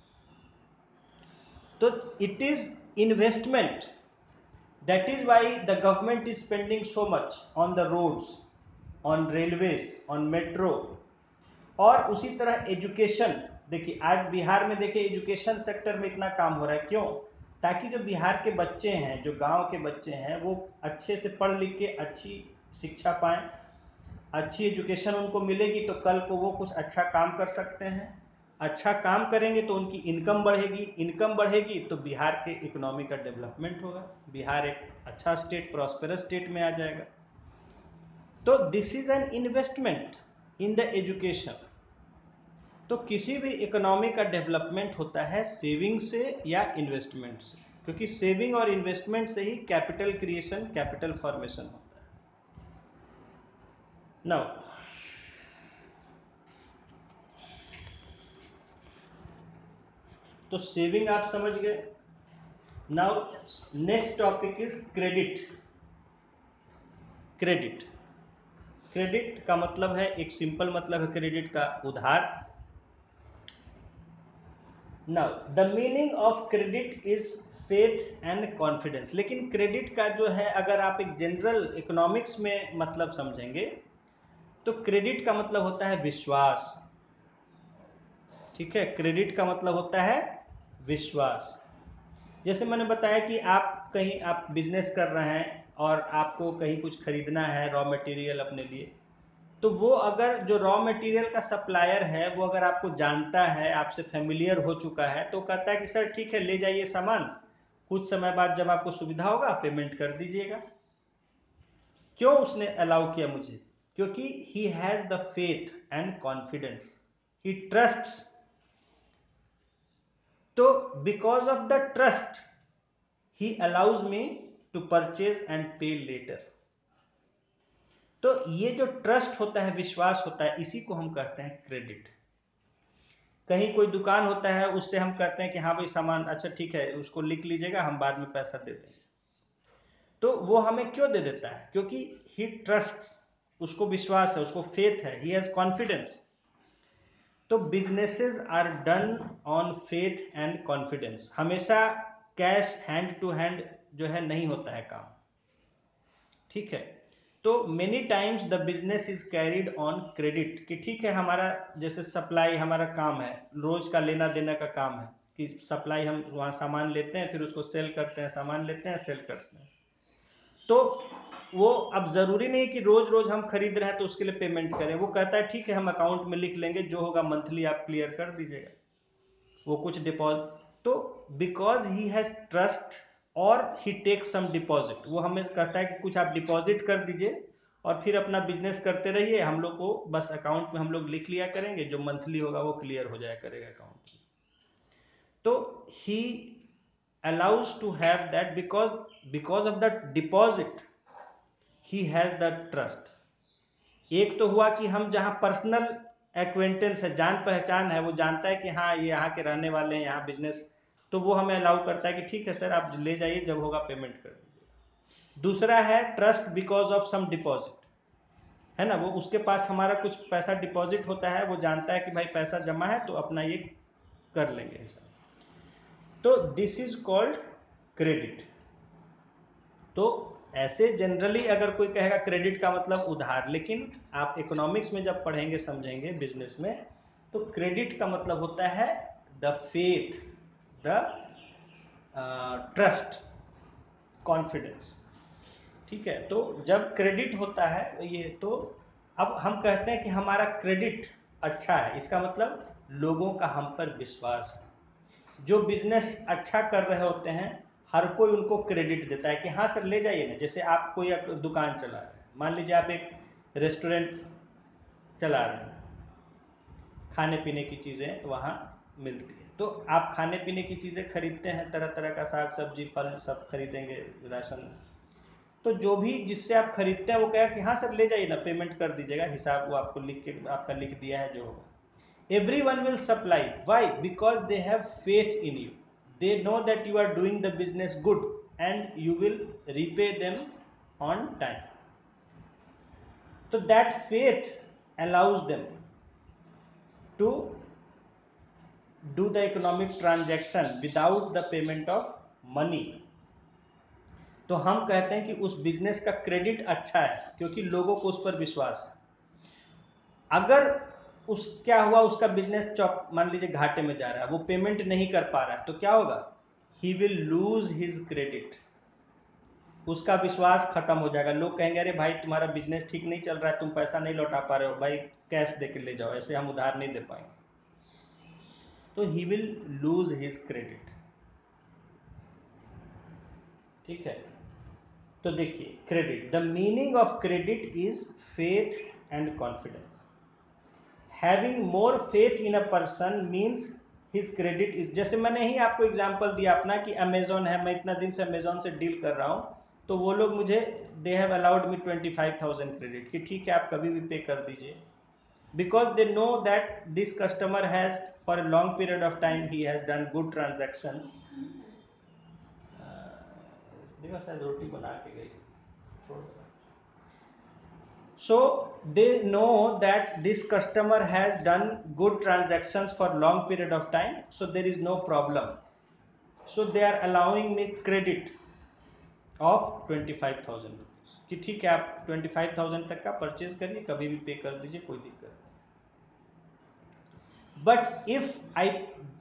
तो it is investment that is why the government is spending so much on the roads on railways on metro और उसी तरह एजुकेशन देखिए, आज बिहार में देखिए एजुकेशन सेक्टर में इतना काम हो रहा है। क्यों? ताकि जो बिहार के बच्चे हैं, जो गाँव के बच्चे हैं, वो अच्छे से पढ़ लिख के अच्छी शिक्षा पाएँ, अच्छी एजुकेशन उनको मिलेगी तो कल को वो कुछ अच्छा काम कर सकते हैं। अच्छा काम करेंगे तो उनकी इनकम बढ़ेगी। इनकम बढ़ेगी तो बिहार के इकोनॉमी का डेवलपमेंट होगा। बिहार एक अच्छा स्टेट प्रॉस्पेरस स्टेट में आ जाएगा। तो this is an investment in the education तो किसी भी इकोनॉमी का डेवलपमेंट होता है सेविंग से या इन्वेस्टमेंट से। क्योंकि सेविंग और इन्वेस्टमेंट से ही कैपिटल क्रिएशन कैपिटल फॉर्मेशन होता है। नाउ तो सेविंग आप समझ गए। Now next topic is credit credit credit का मतलब है, एक सिंपल मतलब है क्रेडिट का उधार। Now the meaning of credit is faith and confidence लेकिन क्रेडिट का जो है, अगर आप एक जनरल इकोनॉमिक्स में मतलब समझेंगे तो क्रेडिट का मतलब होता है विश्वास। ठीक है? क्रेडिट का मतलब होता है विश्वास। जैसे मैंने बताया कि आप कहीं आप बिज़नेस कर रहे हैं और आपको कहीं कुछ खरीदना है रॉ मटेरियल अपने लिए तो वो अगर जो रॉ मटेरियल का सप्लायर है, वो अगर आपको जानता है, आपसे फेमिलियर हो चुका है तो कहता है कि, सर, ठीक है, ले जाइए सामान। कुछ समय बाद जब आपको सुविधा होगा पेमेंट कर दीजिएगा। क्यों उसने अलाउ किया मुझे? क्योंकि he has the faith and confidence he trust तो because of the trust he allows me to purchase and pay later तो ये जो ट्रस्ट होता है, विश्वास होता है, इसी को हम कहते हैं क्रेडिट कहीं कोई दुकान होता है, उससे हम कहते हैं कि हाँ भाई सामान अच्छा ठीक है, उसको लिख लीजिएगा, हम बाद में पैसा दे देंगे। तो वो हमें क्यों दे देता है? क्योंकि ही ट्रस्ट उसको विश्वास है, उसको फेथ है ही हैज़ कॉन्फिडेंस तो businesses are done on faith and confidence हमेशा कैश हैंड टू हैंड जो है, नहीं होता है काम। ठीक है? तो many times the business is carried on credit कि ठीक है हमारा जैसे सप्लाई हमारा काम है, रोज का लेना देना का काम है, कि सप्लाई हम वहाँ सामान लेते हैं, फिर उसको सेल करते हैं, सामान लेते हैं सेल करते हैं। तो वो अब ज़रूरी नहीं कि रोज़ रोज़ हम खरीद रहे हैं तो उसके लिए पेमेंट करें। वो कहता है, ठीक है, हम अकाउंट में लिख लेंगे, जो होगा मंथली आप क्लियर कर दीजिएगा। वो कुछ डिपॉजिट तो बिकॉज़ ही हैज़ ट्रस्ट और ही टेक सम डिपॉजिट वो हमें कहता है कि कुछ आप डिपॉजिट कर दीजिए और फिर अपना बिज़नेस करते रहिए। हम लोग को बस अकाउंट में हम लोग लिख लिया करेंगे। जो मंथली होगा वो क्लियर हो जाया करेगा अकाउंट तो he allows to have that because because of the deposit he has the trust एक तो हुआ कि हम जहाँ पर्सनल एक्वेंटेंस है, जान पहचान है, वो जानता है कि हाँ ये यहाँ के रहने वाले हैं, यहाँ बिज़नेस तो वो हमें अलाउ करता है कि ठीक है सर, आप ले जाइए, जब होगा पेमेंट कर दीजिए। दूसरा है trust because of some deposit है ना, वो उसके पास हमारा कुछ पैसा डिपॉजिट होता है, वो जानता है कि भाई पैसा जमा है तो अपना ये कर लेंगे हिसाब। तो दिस इज़ कॉल्ड क्रेडिट तो ऐसे जनरली अगर कोई कहेगा क्रेडिट का मतलब उधार, लेकिन आप इकोनॉमिक्स में जब पढ़ेंगे, समझेंगे बिज़नेस में तो क्रेडिट का मतलब होता है the faith the trust confidence ठीक है? तो जब क्रेडिट होता है, ये तो अब हम कहते हैं कि हमारा क्रेडिट अच्छा है। इसका मतलब लोगों का हम पर विश्वास है। जो बिज़नेस अच्छा कर रहे होते हैं, हर कोई उनको क्रेडिट देता है कि हाँ सर, ले जाइए ना। जैसे आप कोई दुकान चला रहे हैं। मान लीजिए आप एक रेस्टोरेंट चला रहे हैं। खाने पीने की चीज़ें वहाँ मिलती है। तो आप खाने पीने की चीज़ें खरीदते हैं तरह तरह का साग, सब्ज़ी, फल सब खरीदेंगे राशन। तो जो भी जिससे आप खरीदते हैं, वो कहे कि हाँ सर, ले जाइए ना पेमेंट कर दीजिएगा, हिसाब वो आपको लिख के, आपका लिख दिया है जो होगा। Everyone will supply why because they have faith in you they know that you are doing the business good and you will repay them on time. so that faith allows them to do the economic transaction without the payment of money. तो हम कहते हैं कि उस business का credit अच्छा है, क्योंकि लोगों को उस पर विश्वास है। अगर उस, क्या हुआ, उसका बिज़नेस चौक, मान लीजिए घाटे में जा रहा है, वो पेमेंट नहीं कर पा रहा है तो क्या होगा? He will lose his credit उसका विश्वास खत्म हो जाएगा। लोग कहेंगे, अरे भाई, तुम्हारा बिज़नेस ठीक नहीं चल रहा है, तुम पैसा नहीं लौटा पा रहे हो, भाई कैश दे के ले जाओ, ऐसे हम उधार नहीं दे पाएँगे। तो he will lose his credit ठीक है? तो देखिए credit the meaning of credit is faith and confidence having more faith in a person means his credit is जैसे मैंने ही आपको एग्ज़ाम्पल दिया अपना कि अमेजोन है, मैं इतना दिन से अमेजोन से डील कर रहा हूँ तो वो लोग मुझे they have allowed me twenty five thousand credit कि ठीक है, आप कभी भी पे कर दीजिए। Because they know that this customer has for a long period of time he has done good transaction देखो शायद रोटी बना के गई छोड़ so they know that this customer has done good transactions for long period of time so there is no problem so they are allowing me credit of 25000 rupees कि ठीक है आप 25000 तक का परचेज करिए कभी भी पे कर दीजिए कोई दिक्कत but if I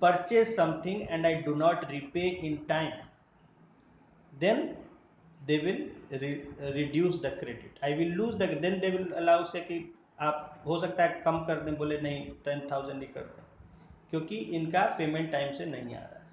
purchase something and I do not repay in time then they will re, reduce the credit. I will lose the then they will allow से कि आप हो सकता है कम कर दें बोले नहीं टेन थाउज़ेंड ही करते क्योंकि इनका पेमेंट टाइम से नहीं आ रहा है।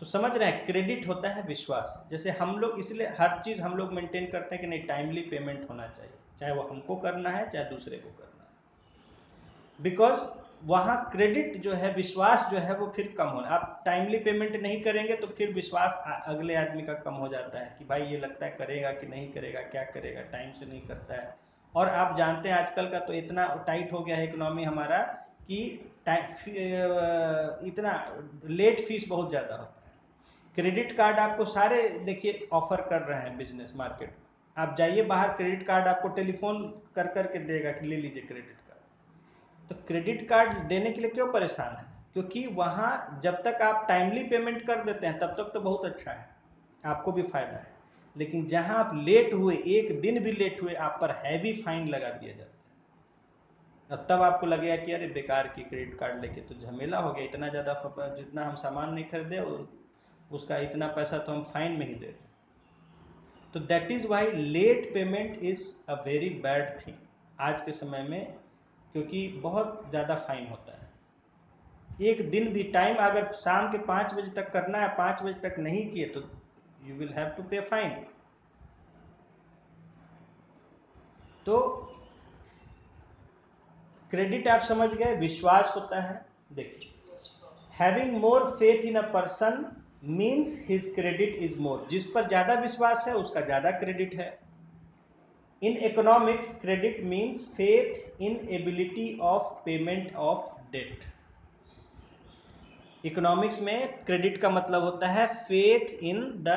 तो समझ रहे हैं क्रेडिट होता है विश्वास। जैसे हम लोग इसलिए हर चीज़ हम लोग मेंटेन करते हैं कि नहीं टाइमली पेमेंट होना चाहिए। चाहे वो हमको करना है चाहे दूसरे को करना है। बिकॉज़ वहाँ क्रेडिट जो है, विश्वास जो है, वो फिर कम होना। आप टाइमली पेमेंट नहीं करेंगे तो फिर विश्वास अगले आदमी का कम हो जाता है कि भाई ये लगता है करेगा कि नहीं करेगा, क्या करेगा टाइम से नहीं करता है। और आप जानते हैं आजकल का तो इतना टाइट हो गया है इकोनॉमी हमारा कि इतना लेट फ़ीस बहुत ज़्यादा होता है। क्रेडिट कार्ड आपको सारे, देखिए ऑफ़र कर रहे हैं बिज़नेस मार्केट आप जाइए बाहर क्रेडिट कार्ड आपको टेलीफोन कर करके देगा कि ले लीजिए क्रेडिट तो क्रेडिट कार्ड देने के लिए क्यों परेशान है? क्योंकि वहाँ जब तक आप टाइमली पेमेंट कर देते हैं, तब तक तो बहुत अच्छा है। आपको भी फ़ायदा है। लेकिन जहाँ आप लेट हुए, एक दिन भी लेट हुए, आप पर हैवी फाइन लगा दिया जाता है। और तब आपको लगेगा कि अरे बेकार की क्रेडिट कार्ड लेके तो झमेला हो गया, इतना ज़्यादा जितना हम सामान नहीं खरीदे और उसका इतना पैसा तो हम फाइन में ही दे रहे तो that is why late payment is a very bad thing आज के समय में क्योंकि बहुत ज़्यादा फाइन होता है। एक दिन भी टाइम अगर शाम के पाँच बजे तक करना है, पाँच बजे तक नहीं किए तो you will have to pay fine तो क्रेडिट आप समझ गए, विश्वास होता है। देखिए having more faith in a person means his credit is more जिस पर ज़्यादा विश्वास है, उसका ज़्यादा क्रेडिट है। In economics, credit means faith in ability of payment of debt. Economics में क्रेडिट का मतलब होता है faith in the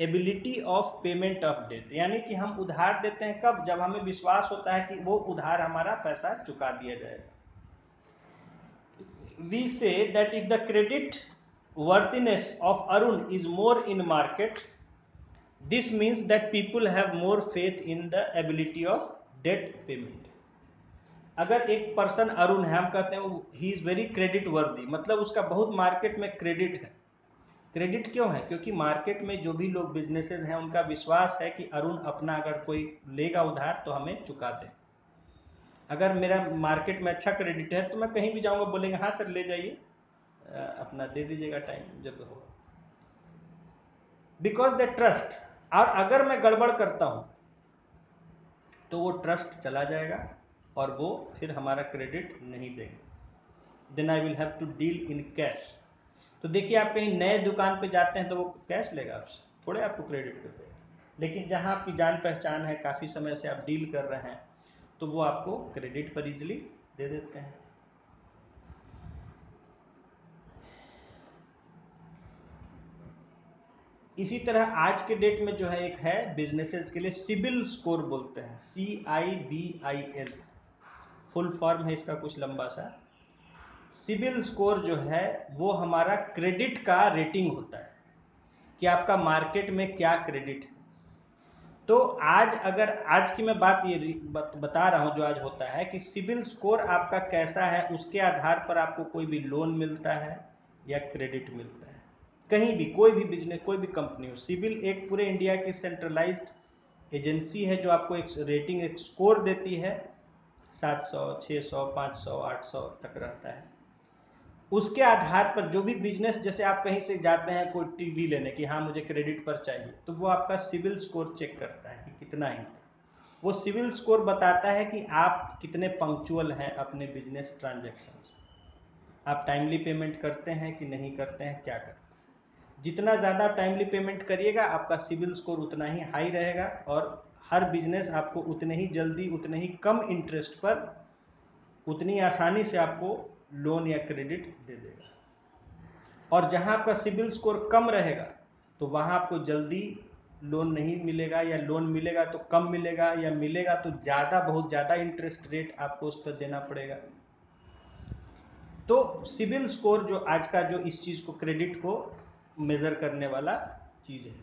ability of payment of debt यानी कि हम उधार देते हैं कब? जब हमें विश्वास होता है कि वो उधार हमारा पैसा चुका दिया जाएगा। We say that if the credit worthiness of arun is more in market this means that people have more faith in the ability of debt payment. अगर एक पर्सन अरुण हम कहते हैं he is very credit worthy मतलब उसका बहुत market में credit है। क्रेडिट क्यों है? क्योंकि मार्केट में जो भी लोग बिजनेसेस हैं, उनका विश्वास है कि अरुण अपना अगर कोई लेगा उधार तो हमें चुका दे। अगर मेरा मार्केट में अच्छा क्रेडिट है तो मैं कहीं भी जाऊँगा, बोलेंगे हाँ सर, ले जाइए। अपना दे दीजिएगा टाइम जब हो बिकॉज़ द ट्रस्ट और अगर मैं गड़बड़ करता हूँ तो वो ट्रस्ट चला जाएगा और वो फिर हमारा क्रेडिट नहीं देंगे। Then I will have to deal in cash तो देखिए, आप कहीं नए दुकान पे जाते हैं तो वो कैश लेगा आपसे। थोड़े आपको क्रेडिट पे देगा। लेकिन जहाँ आपकी जान पहचान है, काफ़ी समय से आप डील कर रहे हैं तो वो आपको क्रेडिट पर इजिली दे देते हैं। इसी तरह आज के डेट में जो है एक है बिजनेसेस के लिए सिबिल स्कोर बोलते हैं C I B I L full form है इसका कुछ लंबा सा। सिबिल स्कोर जो है, वो हमारा क्रेडिट का रेटिंग होता है कि आपका मार्केट में क्या क्रेडिट है। तो आज अगर, आज की मैं बात ये बता रहा हूँ जो आज होता है कि सिबिल स्कोर आपका कैसा है, उसके आधार पर आपको कोई भी लोन मिलता है या क्रेडिट मिलता है। कहीं भी कोई भी बिज़नेस कोई भी कंपनी हो सिविल एक पूरे इंडिया की सेंट्रलाइज एजेंसी है जो आपको एक रेटिंग एक स्कोर देती है। 700, 600, 500, 800 तक रहता है। उसके आधार पर जो भी बिज़नेस जैसे आप कहीं से जाते हैं कोई टीवी लेने की हाँ मुझे क्रेडिट पर चाहिए तो वो आपका सिविल स्कोर चेक करता है कि कितना है। वो सिविल स्कोर बताता है कि आप कितने पंक्चुअल हैं अपने बिज़नेस ट्रांजेक्शन आप टाइमली पेमेंट करते हैं कि नहीं करते हैं क्या करते हैं। जितना ज़्यादा टाइमली पेमेंट करिएगा, आपका सिविल स्कोर उतना ही हाई रहेगा और हर बिज़नेस आपको उतने ही जल्दी, उतने ही कम इंटरेस्ट पर उतनी आसानी से आपको लोन या क्रेडिट दे देगा। और जहाँ आपका सिविल स्कोर कम रहेगा तो वहाँ आपको जल्दी लोन नहीं मिलेगा या लोन मिलेगा तो कम मिलेगा या मिलेगा तो ज़्यादा, बहुत ज़्यादा इंटरेस्ट रेट आपको उस पर देना पड़ेगा। तो सिविल स्कोर जो आज का जो इस चीज़ को क्रेडिट को मेज़र करने वाला चीज़ है।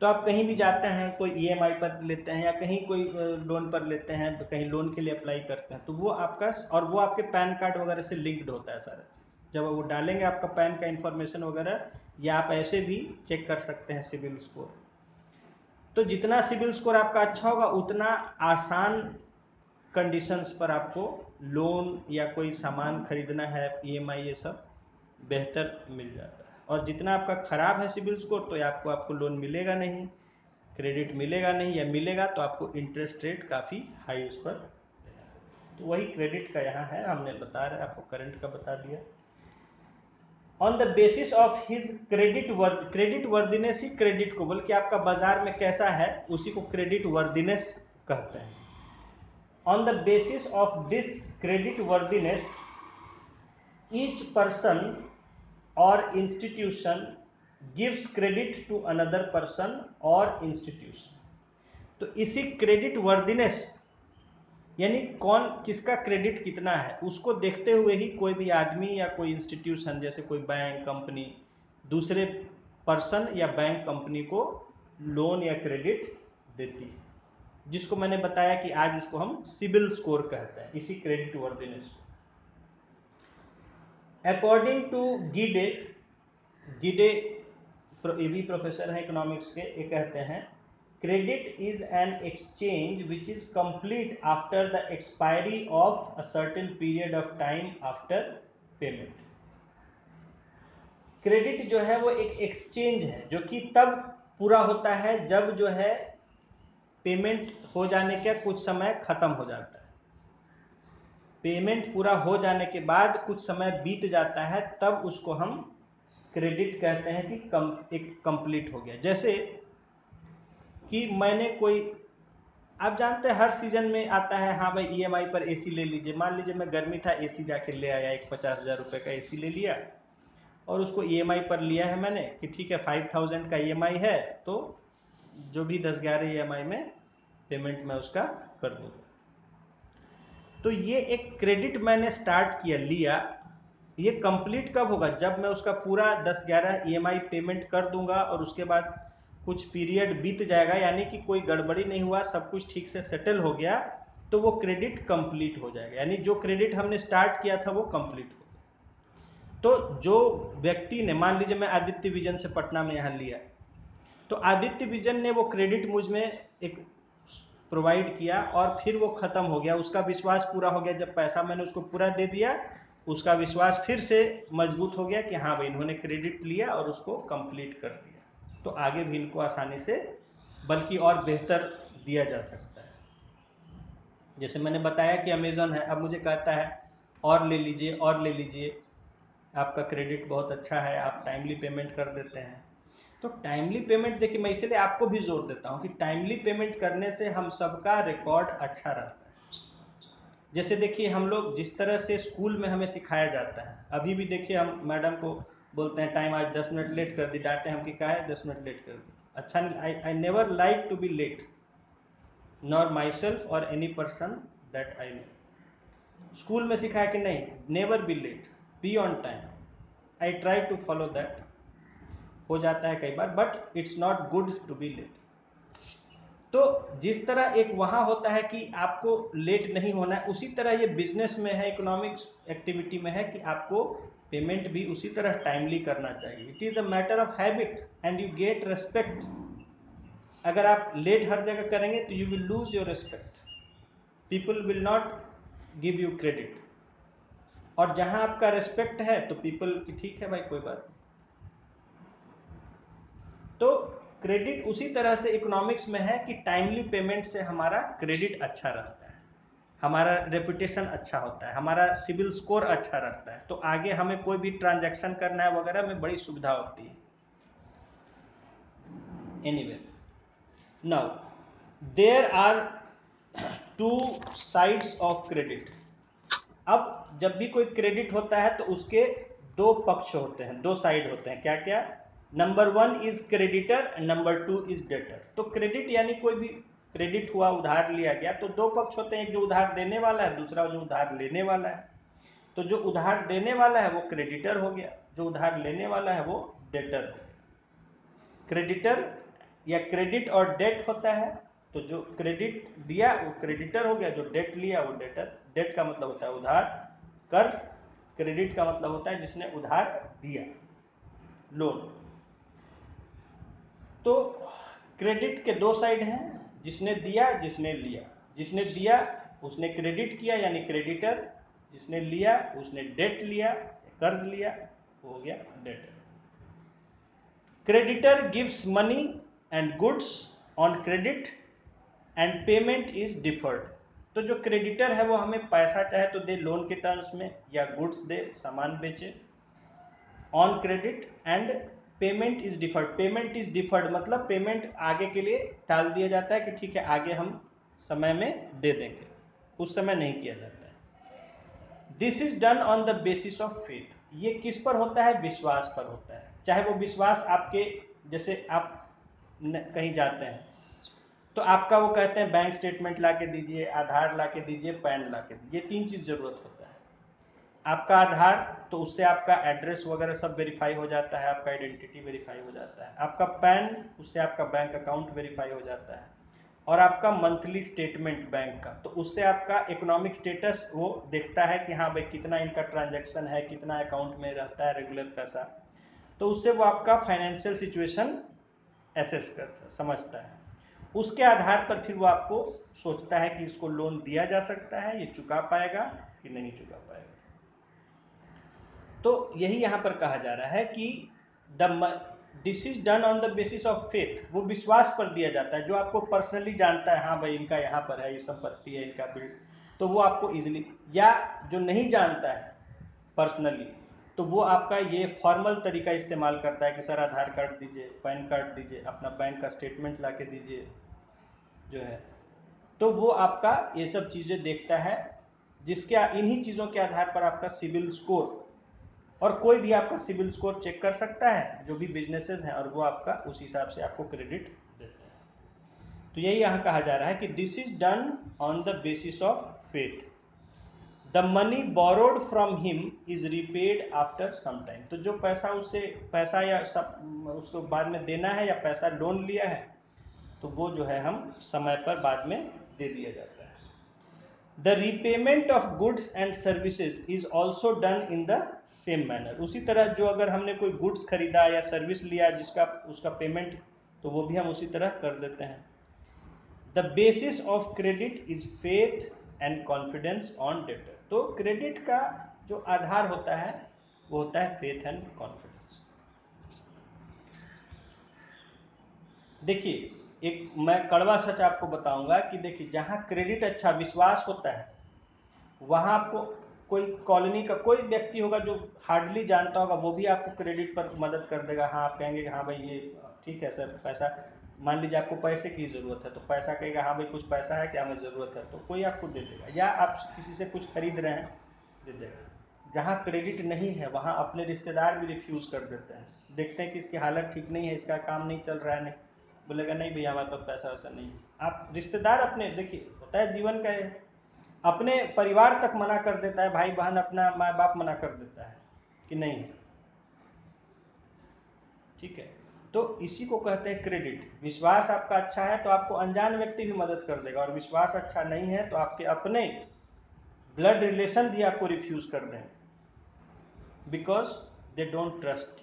तो आप कहीं भी जाते हैं, कोई ईएमआई e पर लेते हैं या कहीं कोई लोन पर लेते हैं, कहीं लोन के लिए अप्लाई करते हैं तो वो आपका और वो आपके पैन कार्ड वगैरह से लिंक्ड होता है सारा जब वो डालेंगे आपका पैन का इन्फॉर्मेशन वगैरह, या आप ऐसे भी चेक कर सकते हैं सिविल स्कोर तो जितना सिविल स्कोर आपका अच्छा होगा, उतना आसान कंडीशंस पर आपको लोन या कोई सामान खरीदना है ईएमआई e ये सब, बेहतर मिल जाता है। और जितना आपका ख़राब है सिविल स्कोर तो आपको आपको लोन मिलेगा नहीं क्रेडिट मिलेगा नहीं या मिलेगा तो आपको इंटरेस्ट रेट काफ़ी हाई उस पर तो वही क्रेडिट का यहाँ है, हमने बता रहे, आपको करंट का बता दिया। On the basis of his credit worth credit worthiness he credit को, बल्कि आपका बाज़ार में कैसा है, उसी को क्रेडिट वर्दिनेस कहते हैं। On the basis of this credit worthiness each person or institution gives credit to another person or institution. तो इसी क्रेडिट वर्दिनेस यानी कौन किसका क्रेडिट कितना है, उसको देखते हुए ही कोई भी आदमी या कोई इंस्टीट्यूशन जैसे कोई बैंक कंपनी दूसरे पर्सन या बैंक कंपनी को लोन या क्रेडिट देती है। जिसको मैंने बताया कि आज उसको हम सिबिल स्कोर कहते हैं, इसी क्रेडिट वर्दिनेस को। अकॉर्डिंग टू गिडे गिडे ये भी प्रोफेसर हैं इकोनॉमिक्स के, ये कहते हैं credit is an exchange which is complete after the expiry of a certain period of time after payment credit जो है वो एक एक्सचेंज है, जो कि तब पूरा होता है जब जो है पेमेंट हो जाने का कुछ समय खत्म हो जाता है। पेमेंट पूरा हो जाने के बाद कुछ समय बीत जाता है, तब उसको हम क्रेडिट कहते हैं कि कम, एक कंप्लीट हो गया। जैसे कि मैंने कोई, आप जानते हैं हर सीज़न में आता है हाँ भाई ईएमआई e पर एसी ले लीजिए। मान लीजिए मैं गर्मी था एसी जाके ले आया, एक पचास हज़ार रुपये का एसी ले लिया, और उसको ईएमआई पर लिया है मैंने कि ठीक है फाइव थाउज़ेंड का ईएमआई है तो जो भी दस ग्यारह ई में पेमेंट मैं उसका कर दूँगा। तो ये एक क्रेडिट मैंने स्टार्ट किया, लिया। ये कंप्लीट कब होगा? जब मैं उसका पूरा दस ग्यारह ई पेमेंट कर दूँगा और उसके बाद कुछ पीरियड बीत जाएगा, यानी कि कोई गड़बड़ी नहीं हुआ, सब कुछ ठीक से सेटल हो गया तो वो क्रेडिट कंप्लीट हो जाएगा। यानी जो क्रेडिट हमने स्टार्ट किया था, वो कंप्लीट हो गया। तो जो व्यक्ति ने, मान लीजिए मैं आदित्य विजन से पटना में यहाँ लिया तो आदित्य विजन ने वो क्रेडिट मुझमें एक प्रोवाइड किया और फिर वो ख़त्म हो गया। उसका विश्वास पूरा हो गया। जब पैसा मैंने उसको पूरा दे दिया, उसका विश्वास फिर से मज़बूत हो गया कि हाँ भाई, इन्होंने क्रेडिट लिया और उसको कंप्लीट कर दिया। तो आगे भी इनको आसानी से, बल्कि और बेहतर दिया जा सकता है। जैसे मैंने बताया कि अमेज़ोन है। अब मुझे कहता है, और ले लीजिए, और ले लीजिए। आपका क्रेडिट बहुत अच्छा है। आप टाइमली पेमेंट कर देते हैं। तो टाइमली पेमेंट देखिए, मैं इसलिए आपको भी ज़ोर देता हूँ कि टाइमली पेमेंट करने से हम सबका रिकॉर्ड अच्छा रहता है। जैसे देखिए, हम लोग जिस तरह से स्कूल में हमें सिखाया जाता है, अभी भी देखिए, हम मैडम को बोलते हैं टाइम आज दस मिनट लेट कर दी। डांटे हम कि, कहा है दस मिनट लेट कर दी? अच्छा I I never like to be late nor myself और any person that I know school में सिखाया कि नहीं never be late be on time I try to follow that हो जाता है कई बार but it's not good to be late तो जिस तरह एक वहाँ होता है कि आपको लेट नहीं होना है, उसी तरह ये बिज़नेस में है इकोनॉमिक्स एक्टिविटी में है कि आपको पेमेंट भी उसी तरह टाइमली करना चाहिए. It is a matter of habit and you get respect अगर आप लेट हर जगह करेंगे तो you will lose your respect people will not give you credit और जहाँ आपका रेस्पेक्ट है तो पीपल ठीक है भाई, कोई बात नहीं. तो क्रेडिट उसी तरह से इकोनॉमिक्स में है कि टाइमली पेमेंट से हमारा क्रेडिट अच्छा रहता है। हमारा रेपुटेशन अच्छा होता है, हमारा सिविल स्कोर अच्छा रहता है। तो आगे हमें कोई भी ट्रांजैक्शन करना है वगैरह में बड़ी सुविधा होती है। Anyway now there are two sides of credit अब जब भी कोई क्रेडिट होता है तो उसके दो पक्ष होते हैं, दो साइड होते हैं। क्या क्या number one is creditor number two is debtor तो क्रेडिट यानी कोई भी क्रेडिट हुआ, उधार लिया गया तो दो पक्ष होते हैं, एक जो उधार देने वाला है, दूसरा जो उधार लेने वाला है। तो जो उधार देने वाला है, वो क्रेडिटर हो गया, जो उधार लेने वाला है, वो डेटर हो गया। क्रेडिटर या क्रेडिट और डेट होता है तो जो क्रेडिट दिया, वो क्रेडिटर हो गया, जो डेट लिया, वो डेटर डेट का मतलब होता है उधार, कर्ज। क्रेडिट का मतलब होता है जिसने उधार दिया। लोन तो क्रेडिट के दो साइड हैं, जिसने दिया, जिसने लिया। जिसने दिया, उसने क्रेडिट किया, यानी क्रेडिटर जिसने लिया, उसने डेट लिया, कर्ज लिया, हो गया debtor creditor gives money and goods on credit and payment is deferred तो जो क्रेडिटर है, वो हमें पैसा चाहे तो दे लोन के टर्म्स में, या गुड्स दे, सामान बेचे। On credit and payment is deferred payment is deferred मतलब पेमेंट आगे के लिए टाल दिया जाता है कि ठीक है, आगे हम समय में दे देंगे। उस समय नहीं किया जाता है। This is done on the basis of faith ये किस पर होता है? विश्वास पर होता है। चाहे वो विश्वास आपके, जैसे आप कहीं जाते हैं तो आपका वो कहते हैं बैंक स्टेटमेंट ला के दीजिए, आधार ला के दीजिए पैन ला के दीजिए तीन चीज़ ज़रूरत होती है। आपका आधार तो उससे आपका एड्रेस वगैरह सब वेरीफाई हो जाता है, आपका आइडेंटिटी वेरीफाई हो जाता है। आपका पैन उससे आपका बैंक अकाउंट वेरीफाई हो जाता है। और आपका मंथली स्टेटमेंट बैंक का तो उससे आपका इकोनॉमिक स्टेटस वो देखता है कि हाँ भाई कितना इनका ट्रांजैक्शन है, कितना अकाउंट में रहता है रेगुलर पैसा। तो उससे वो आपका फाइनेंशियल सिचुएशन एसेस कर समझता है। उसके आधार पर फिर वो आपको सोचता है कि इसको लोन दिया जा सकता है, ये चुका पाएगा कि नहीं चुका पाएगा। तो यही यहाँ पर कहा जा रहा है कि the this is done on the basis of faith वो विश्वास पर दिया जाता है, जो आपको पर्सनली जानता है हाँ भाई इनका यहाँ पर है, ये संपत्ति है, इनका बिल्ड तो वो आपको इजिली या जो नहीं जानता है पर्सनली तो वो आपका ये फॉर्मल तरीका इस्तेमाल करता है कि सर आधार कार्ड दीजिए, पैन कार्ड दीजिए, अपना बैंक का स्टेटमेंट ला के दीजिए, जो है। तो वो आपका ये सब चीज़ें देखता है, जिसके इन्हीं चीज़ों के आधार पर आपका सिविल स्कोर और कोई भी आपका सिविल स्कोर चेक कर सकता है, जो भी बिजनेसेस हैं और वो आपका उस हिसाब से आपको क्रेडिट देते हैं। तो यही यहाँ कहा जा रहा है कि this is done on the basis of faith the money borrowed from him is repaid after some time तो जो पैसा उससे पैसा या सब, उसको बाद में देना है या पैसा लोन लिया है तो वो जो है हम समय पर बाद में दे दिया जाता है। The repayment of goods and services is also done in the same manner उसी तरह जो अगर हमने कोई गुड्स खरीदा या सर्विस लिया जिसका, उसका पेमेंट तो वो भी हम उसी तरह कर देते हैं। The basis of credit is faith and confidence on debtor तो क्रेडिट का जो आधार होता है, वो होता है फेथ एंड कॉन्फिडेंस देखिए एक, मैं कड़वा सच आपको बताऊँगा कि देखिए, जहाँ क्रेडिट अच्छा विश्वास होता है, वहाँ आपको कोई कॉलोनी का कोई व्यक्ति होगा जो हार्डली जानता होगा, वो भी आपको क्रेडिट पर मदद कर देगा। हाँ आप कहेंगे कि हाँ भाई, ये ठीक है सर, पैसा, मान लीजिए आपको पैसे की ज़रूरत है तो पैसा कहेगा हाँ भाई, कुछ पैसा है क्या, हमें ज़रूरत है तो कोई आपको दे देगा, या आप किसी से कुछ खरीद रहे हैं, दे देगा। जहाँ क्रेडिट नहीं है, वहाँ अपने रिश्तेदार भी रिफ्यूज़ कर देते हैं। देखते हैं कि इसकी हालत ठीक नहीं है, इसका काम नहीं चल रहा है, नहीं। बोलेगा, नहीं भैया, हमारे पास पैसा वैसा नहीं है। आप रिश्तेदार अपने, देखिए होता है जीवन का ये अपने परिवार तक मना कर देता है भाई बहन अपना माँ बाप मना कर देता है कि नहीं। ठीक है? तो इसी को कहते हैं क्रेडिट। विश्वास आपका अच्छा है तो आपको अनजान व्यक्ति भी मदद कर देगा। और विश्वास अच्छा नहीं है तो आपके अपने ब्लड रिलेशन भी आपको रिफ्यूज कर दें because they don't trust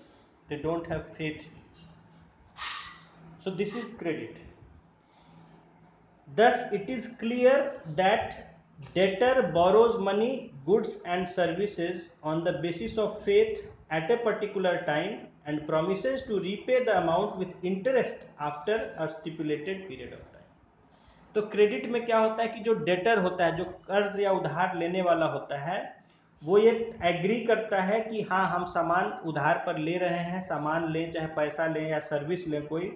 they don't have faith So this is credit. Thus it is clear that debtor borrows money, goods and services on the basis of faith at a particular time and promises to repay the amount with interest after a stipulated period of time. तो credit में क्या होता है कि जो debtor होता है जो कर्ज या उधार लेने वाला होता है वो ये एग्री करता है कि हाँ हम सामान उधार पर ले रहे हैं सामान लें चाहे पैसा लें या सर्विस लें कोई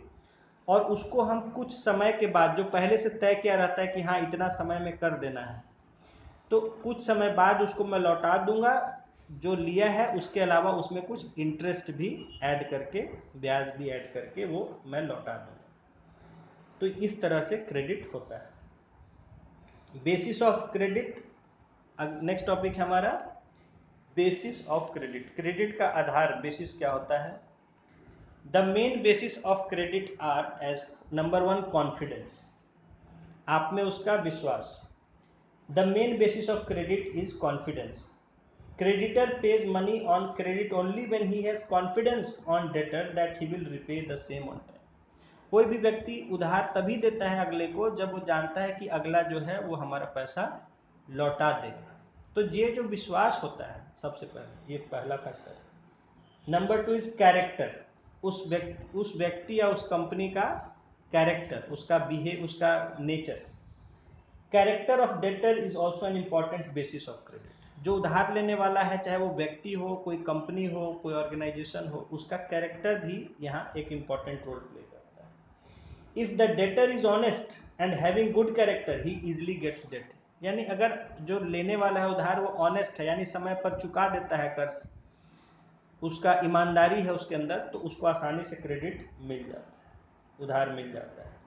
और उसको हम कुछ समय के बाद, जो पहले से तय किया रहता है कि हाँ इतना समय में कर देना है तो कुछ समय बाद उसको मैं लौटा दूँगा। जो लिया है, उसके अलावा उसमें कुछ इंटरेस्ट भी ऐड करके, ब्याज भी ऐड करके वो मैं लौटा दूँगा। तो इस तरह से क्रेडिट होता है। Basis of credit next topic है हमारा। बेसिस ऑफ़ क्रेडिट क्रेडिट का आधार बेसिस क्या होता है? The main basis of credit are as number one confidence आप में उसका विश्वास। The main basis of credit is confidence creditor pays money on credit only when he has confidence on debtor that he will repay the same on time कोई भी व्यक्ति उधार तभी देता है अगले को जब वो जानता है कि अगला जो है वो हमारा पैसा लौटा देगा। तो ये जो विश्वास होता है, सबसे पहले, ये पहला factor number two is character उस व्यक्ति उस व्यक्ति या उस कंपनी का कैरेक्टर उसका बिहेव उसका nature character of debtor is also an important basis of credit जो उधार लेने वाला है, चाहे वो व्यक्ति हो, कोई कंपनी हो, कोई ऑर्गेनाइजेशन हो, उसका कैरेक्टर भी यहाँ एक इंपॉर्टेंट रोल प्ले करता है. If the debtor is honest and having good character he easily gets debt यानी अगर जो लेने वाला है उधार, वो ऑनेस्ट है, यानी समय पर चुका देता है कर्ज उसका ईमानदारी है उसके अंदर तो उसको आसानी से क्रेडिट मिल जाता है, उधार मिल जाता है।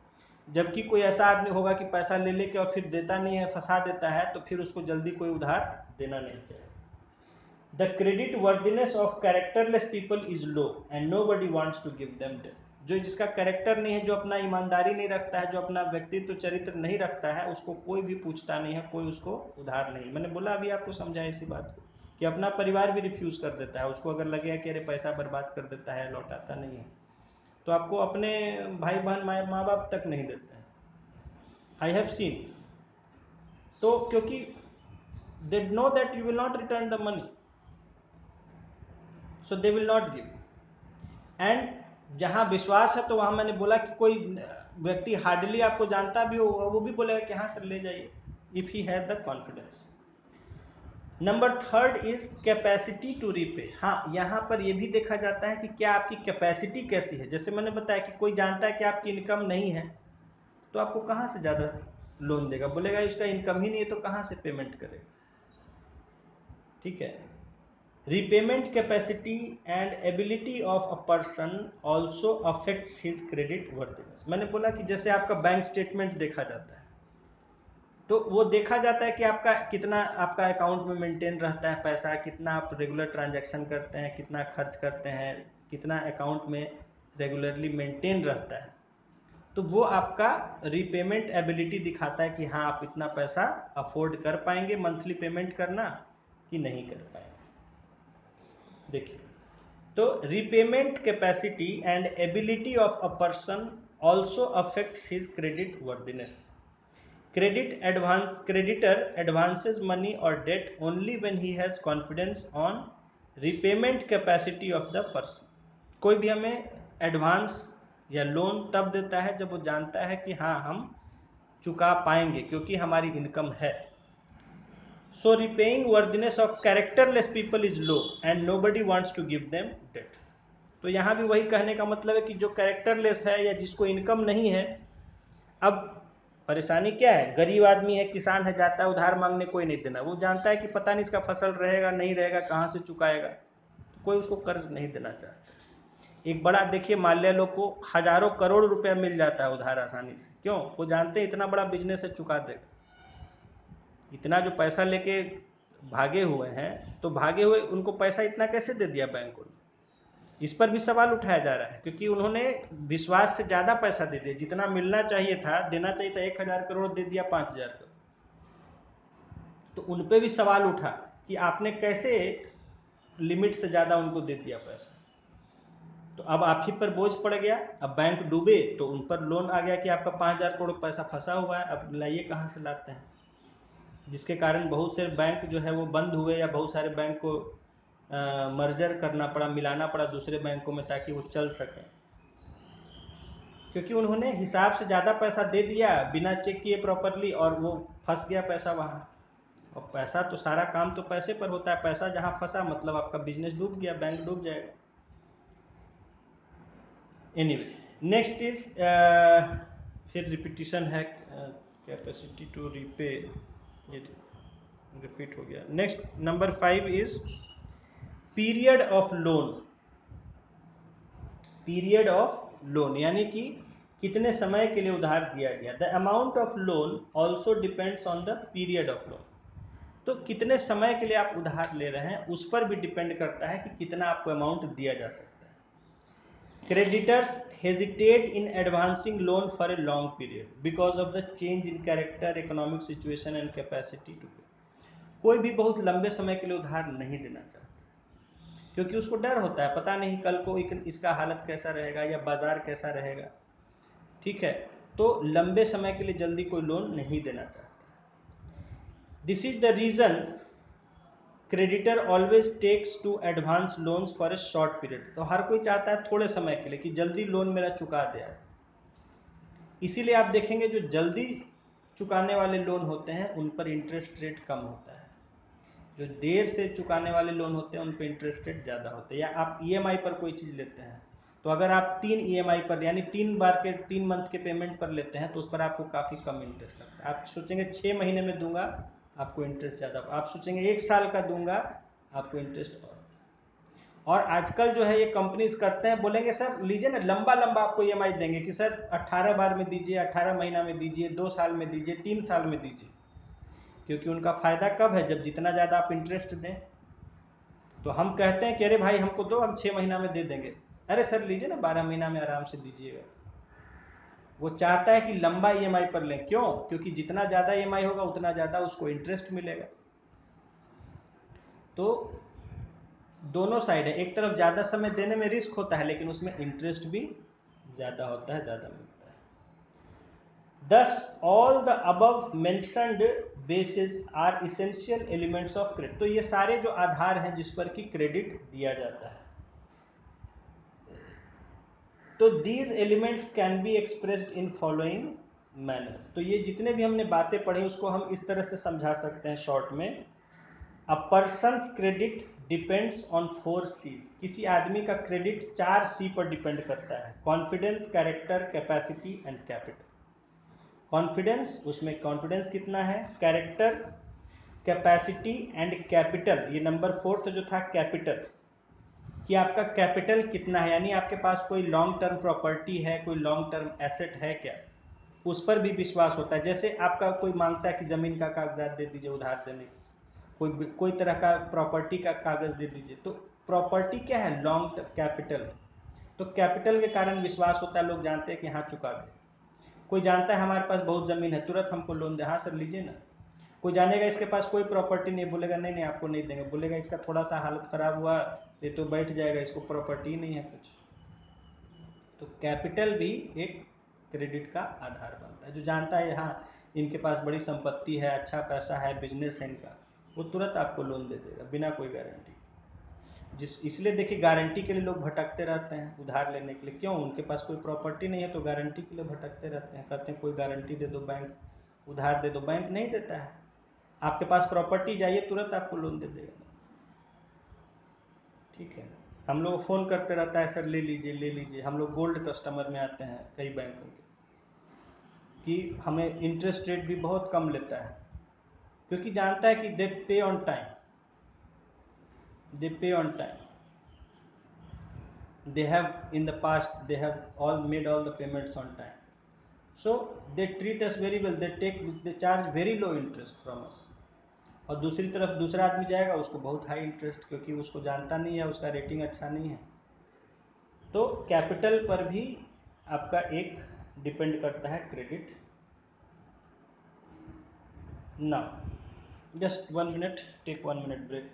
जबकि कोई ऐसा आदमी होगा कि पैसा ले लेके और फिर देता नहीं है, फंसा देता है तो फिर उसको जल्दी कोई उधार देना नहीं चाहिए। The credit worthiness of characterless people is low and nobody wants to give them debt जो जिसका कैरेक्टर नहीं है, जो अपना ईमानदारी नहीं रखता है, जो अपना व्यक्तित्व चरित्र नहीं रखता है, उसको कोई भी पूछता नहीं है, कोई उसको उधार नहीं मैंने बोला, अभी आपको समझाया इसी बात को। कि अपना परिवार भी रिफ्यूज़ कर देता है। उसको अगर लगेगा कि अरे पैसा बर्बाद कर देता है, लौटाता नहीं है तो आपको अपने भाई बहन माँ माँ बाप तक नहीं देते हैं। आई हैव सीन तो क्योंकि they know that you will not return the money so they will not give and जहाँ विश्वास है तो वहाँ मैंने बोला कि कोई व्यक्ति हार्डली आपको जानता भी हो, वो भी बोलेगा कि हाँ सर, ले जाइए। If he has the confidence number third is capacity to repay हाँ यहाँ पर यह भी देखा जाता है कि क्या आपकी कैपेसिटी कैसी है? जैसे मैंने बताया कि कोई जानता है कि आपकी इनकम नहीं है तो आपको कहाँ से ज़्यादा लोन देगा? बोलेगा, इसका इनकम ही नहीं है तो कहाँ से पेमेंट करेगा? ठीक है? Repayment capacity and ability of a person also affects his credit worthiness. मैंने बोला कि जैसे आपका बैंक स्टेटमेंट देखा जाता है तो वो देखा जाता है कि आपका कितना आपका अकाउंट में मेंटेन रहता है पैसा, कितना आप रेगुलर ट्रांजैक्शन करते हैं, कितना खर्च करते हैं, कितना अकाउंट में रेगुलरली मेंटेन रहता है। तो वो आपका रीपेमेंट एबिलिटी दिखाता है कि हाँ आप इतना पैसा अफोर्ड कर पाएँगे मंथली पेमेंट करना कि नहीं कर पाएँगे। देखिए तो repayment capacity and ability of a person also affects his credit worthiness credit advance creditor advances money और debt only when he has confidence on repayment capacity of the person कोई भी हमें एडवांस या लोन तब देता है जब वो जानता है कि हाँ हम चुका पाएँगे क्योंकि हमारी इनकम है। So repaying worthiness of characterless people is low and nobody wants to give them debt तो यहाँ भी वही कहने का मतलब है कि जो कैरेक्टरलेस है या जिसको इनकम नहीं है, अब परेशानी क्या है? गरीब आदमी है, किसान है, जाता है, उधार मांगने कोई नहीं देना। वो जानता है कि पता नहीं इसका फ़सल रहेगा, नहीं रहेगा, कहाँ से चुकाएगा। तो कोई उसको कर्ज नहीं देना चाहता। एक बड़ा, देखिए माल्या लोग को हज़ारों करोड़ रुपया मिल जाता है उधार आसानी से। क्यों? वो जानते हैं इतना बड़ा बिज़नेस है, चुका देगा इतना जो पैसा लेके भागे हुए हैं तो भागे हुए उनको पैसा इतना कैसे दे दिया बैंकों ने इस पर भी सवाल उठाया जा रहा है, क्योंकि उन्होंने विश्वास से ज़्यादा पैसा दे दिया, जितना मिलना चाहिए था, देना चाहिए था, एक हज़ार करोड़ दे दिया, पाँच हज़ार करोड़। तो उन पर भी सवाल उठा कि आपने कैसे लिमिट से ज़्यादा उनको दे दिया पैसा? तो अब आप ही पर बोझ पड़ गया, अब बैंक डूबे तो उन पर लोन आ गया कि आपका पाँच हज़ार करोड़ पैसा फंसा हुआ है, अब लाइए कहाँ से लाते हैं? जिसके कारण बहुत से बैंक जो है वो बंद हुए या बहुत सारे बैंक को मर्जर करना पड़ा, मिलाना पड़ा दूसरे बैंकों में ताकि वो चल सके। क्योंकि उन्होंने हिसाब से ज़्यादा पैसा दे दिया, बिना चेक किए प्रॉपरली और वो फंस गया पैसा वहाँ। और पैसा तो सारा काम तो पैसे पर होता है, पैसा जहाँ फंसा मतलब आपका बिज़नेस डूब गया बैंक डूब जाएगा। एनीवे नेक्स्ट इज़ फिर रिपीटिशन है कैपेसिटी टू रीपे ये रिपीट हो गया। Next number five is period of loan. Period of loan, यानी कि कितने समय के लिए उधार दिया गया। The amount of loan also depends on the period of loan तो कितने समय के लिए आप उधार ले रहे हैं, उस पर भी डिपेंड करता है कि कितना आपको अमाउंट दिया जा सकता है। Creditors hesitate in advancing loan for a long period because of the change in character economic situation and capacity to pay कोई भी बहुत लंबे समय के लिए उधार नहीं देना चाहता। क्योंकि उसको डर होता है, पता नहीं कल को इसका हालत कैसा रहेगा या बाज़ार कैसा रहेगा। ठीक है तो लंबे समय के लिए जल्दी कोई लोन नहीं देना चाहता। This is the reason creditor always takes to advance loans for a short period तो हर कोई चाहता है थोड़े समय के लिए कि जल्दी लोन मेरा चुका दे इसीलिए आप देखेंगे जो जल्दी चुकाने वाले लोन होते हैं, उन पर इंटरेस्ट रेट कम होता है। जो देर से चुकाने वाले लोन होते हैं, उन पर इंटरेस्ट रेट ज़्यादा होते हैं। या आप ई e पर कोई चीज़ लेते हैं तो अगर आप तीन ई e पर, यानी तीन बार के, तीन मंथ के पेमेंट पर लेते हैं तो उस पर आपको काफ़ी कम इंटरेस्ट लगता है। आप सोचेंगे छः महीने में दूँगा, आपको इंटरेस्ट ज़्यादा आप सोचेंगे एक साल का दूँगा, आपको इंटरेस्ट और और आजकल जो है, ये कंपनीज़ करते हैं, बोलेंगे, सर, लीजिए ना, लंबा लंबा आपको ई e देंगे कि, सर 18 बार में दीजिए 18 महीना में दीजिए, दो साल में दीजिए, तीन साल में दीजिए। क्योंकि उनका फ़ायदा कब है? जब जितना ज़्यादा आप इंटरेस्ट दें। तो हम कहते हैं कि, अरे भाई, हमको दो हम छः महीना में दे देंगे। अरे सर, लीजिए ना, बारह महीना में आराम से दीजिएगा। वो चाहता है कि लंबा ईएमआई पर लें। क्यों? क्योंकि जितना ज़्यादा ईएमआई होगा, उतना ज़्यादा उसको इंटरेस्ट मिलेगा। तो दोनों साइड है। एक तरफ़ ज़्यादा समय देने में रिस्क होता है, लेकिन उसमें इंटरेस्ट भी ज़्यादा होता है, ज़्यादा मिलता है। Thus all the above mentioned basis are essential elements of credit तो ये सारे जो आधार हैं जिस पर कि क्रेडिट दिया जाता है। तो these elements can be expressed in following manner तो ये जितने भी हमने बातें पढ़ी, उसको हम इस तरह से समझा सकते हैं शॉर्ट में। A person credit depends on four Cs किसी आदमी का क्रेडिट चार सी पर डिपेंड करता है। Confidence character capacity and capital confidence, उसमें कॉन्फिडेंस कितना है कैरेक्टर कैपेसिटी एंड कैपिटल ये नंबर फोर्थ जो था कैपिटल कि आपका कैपिटल कितना है? यानी आपके पास कोई लॉन्ग टर्म प्रॉपर्टी है, कोई लॉन्ग टर्म एसेट है क्या? उस पर भी विश्वास होता है। जैसे आपका कोई माँगता है कि ज़मीन का कागजात दे दीजिए उधार देने कोई कोई तरह का प्रॉपर्टी का कागज़ दे दीजिए। तो प्रॉपर्टी क्या है? लॉन्ग टर्म कैपिटल तो कैपिटल के कारण विश्वास होता है, लोग जानते हैं कि हाँ चुका दे। कोई जानता है हमारे पास बहुत ज़मीन है, तुरंत हमको लोन दे। हाँ सर, लीजिए ना। कोई जानेगा इसके पास कोई प्रॉपर्टी नहीं, बोलेगा, नहीं नहीं, आपको नहीं देंगे। बोलेगा, इसका थोड़ा सा हालत ख़राब हुआ, ये तो बैठ जाएगा, इसको प्रॉपर्टी नहीं है कुछ। तो कैपिटल भी एक क्रेडिट का आधार बनता है। जो जानता है हाँ इनके पास बड़ी संपत्ति है अच्छा पैसा है बिज़नेस है इनका, वो तुरंत आपको लोन दे देगा, बिना कोई गारंटी जिस, इसलिए देखिए गारंटी के लिए लोग भटकते रहते हैं उधार लेने के लिए। क्यों? उनके पास कोई प्रॉपर्टी नहीं है तो गारंटी के लिए भटकते रहते हैं। कहते हैं, कोई गारंटी दे दो बैंक उधार दे दो बैंक नहीं देता है। आपके पास प्रॉपर्टी जाइए, तुरंत आपको लोन दे देगा ठीक है? हम लोग फ़ोन करते रहता है, सर, ले लीजिए ले लीजिए। हम लोग गोल्ड कस्टमर में आते हैं कई बैंकों के, कि हमें इंटरेस्ट रेट भी बहुत कम लेता है। क्योंकि जानता है कि they pay on time they pay on time they have in the past they have all made all the payments on time so they treat us very well they take they charge very low interest from us और दूसरी तरफ़ दूसरा आदमी जाएगा उसको बहुत high interest क्योंकि उसको जानता नहीं है उसका रेटिंग अच्छा नहीं है तो कैपिटल पर भी आपका एक डिपेंड करता है क्रेडिट ना just one minute take one minute break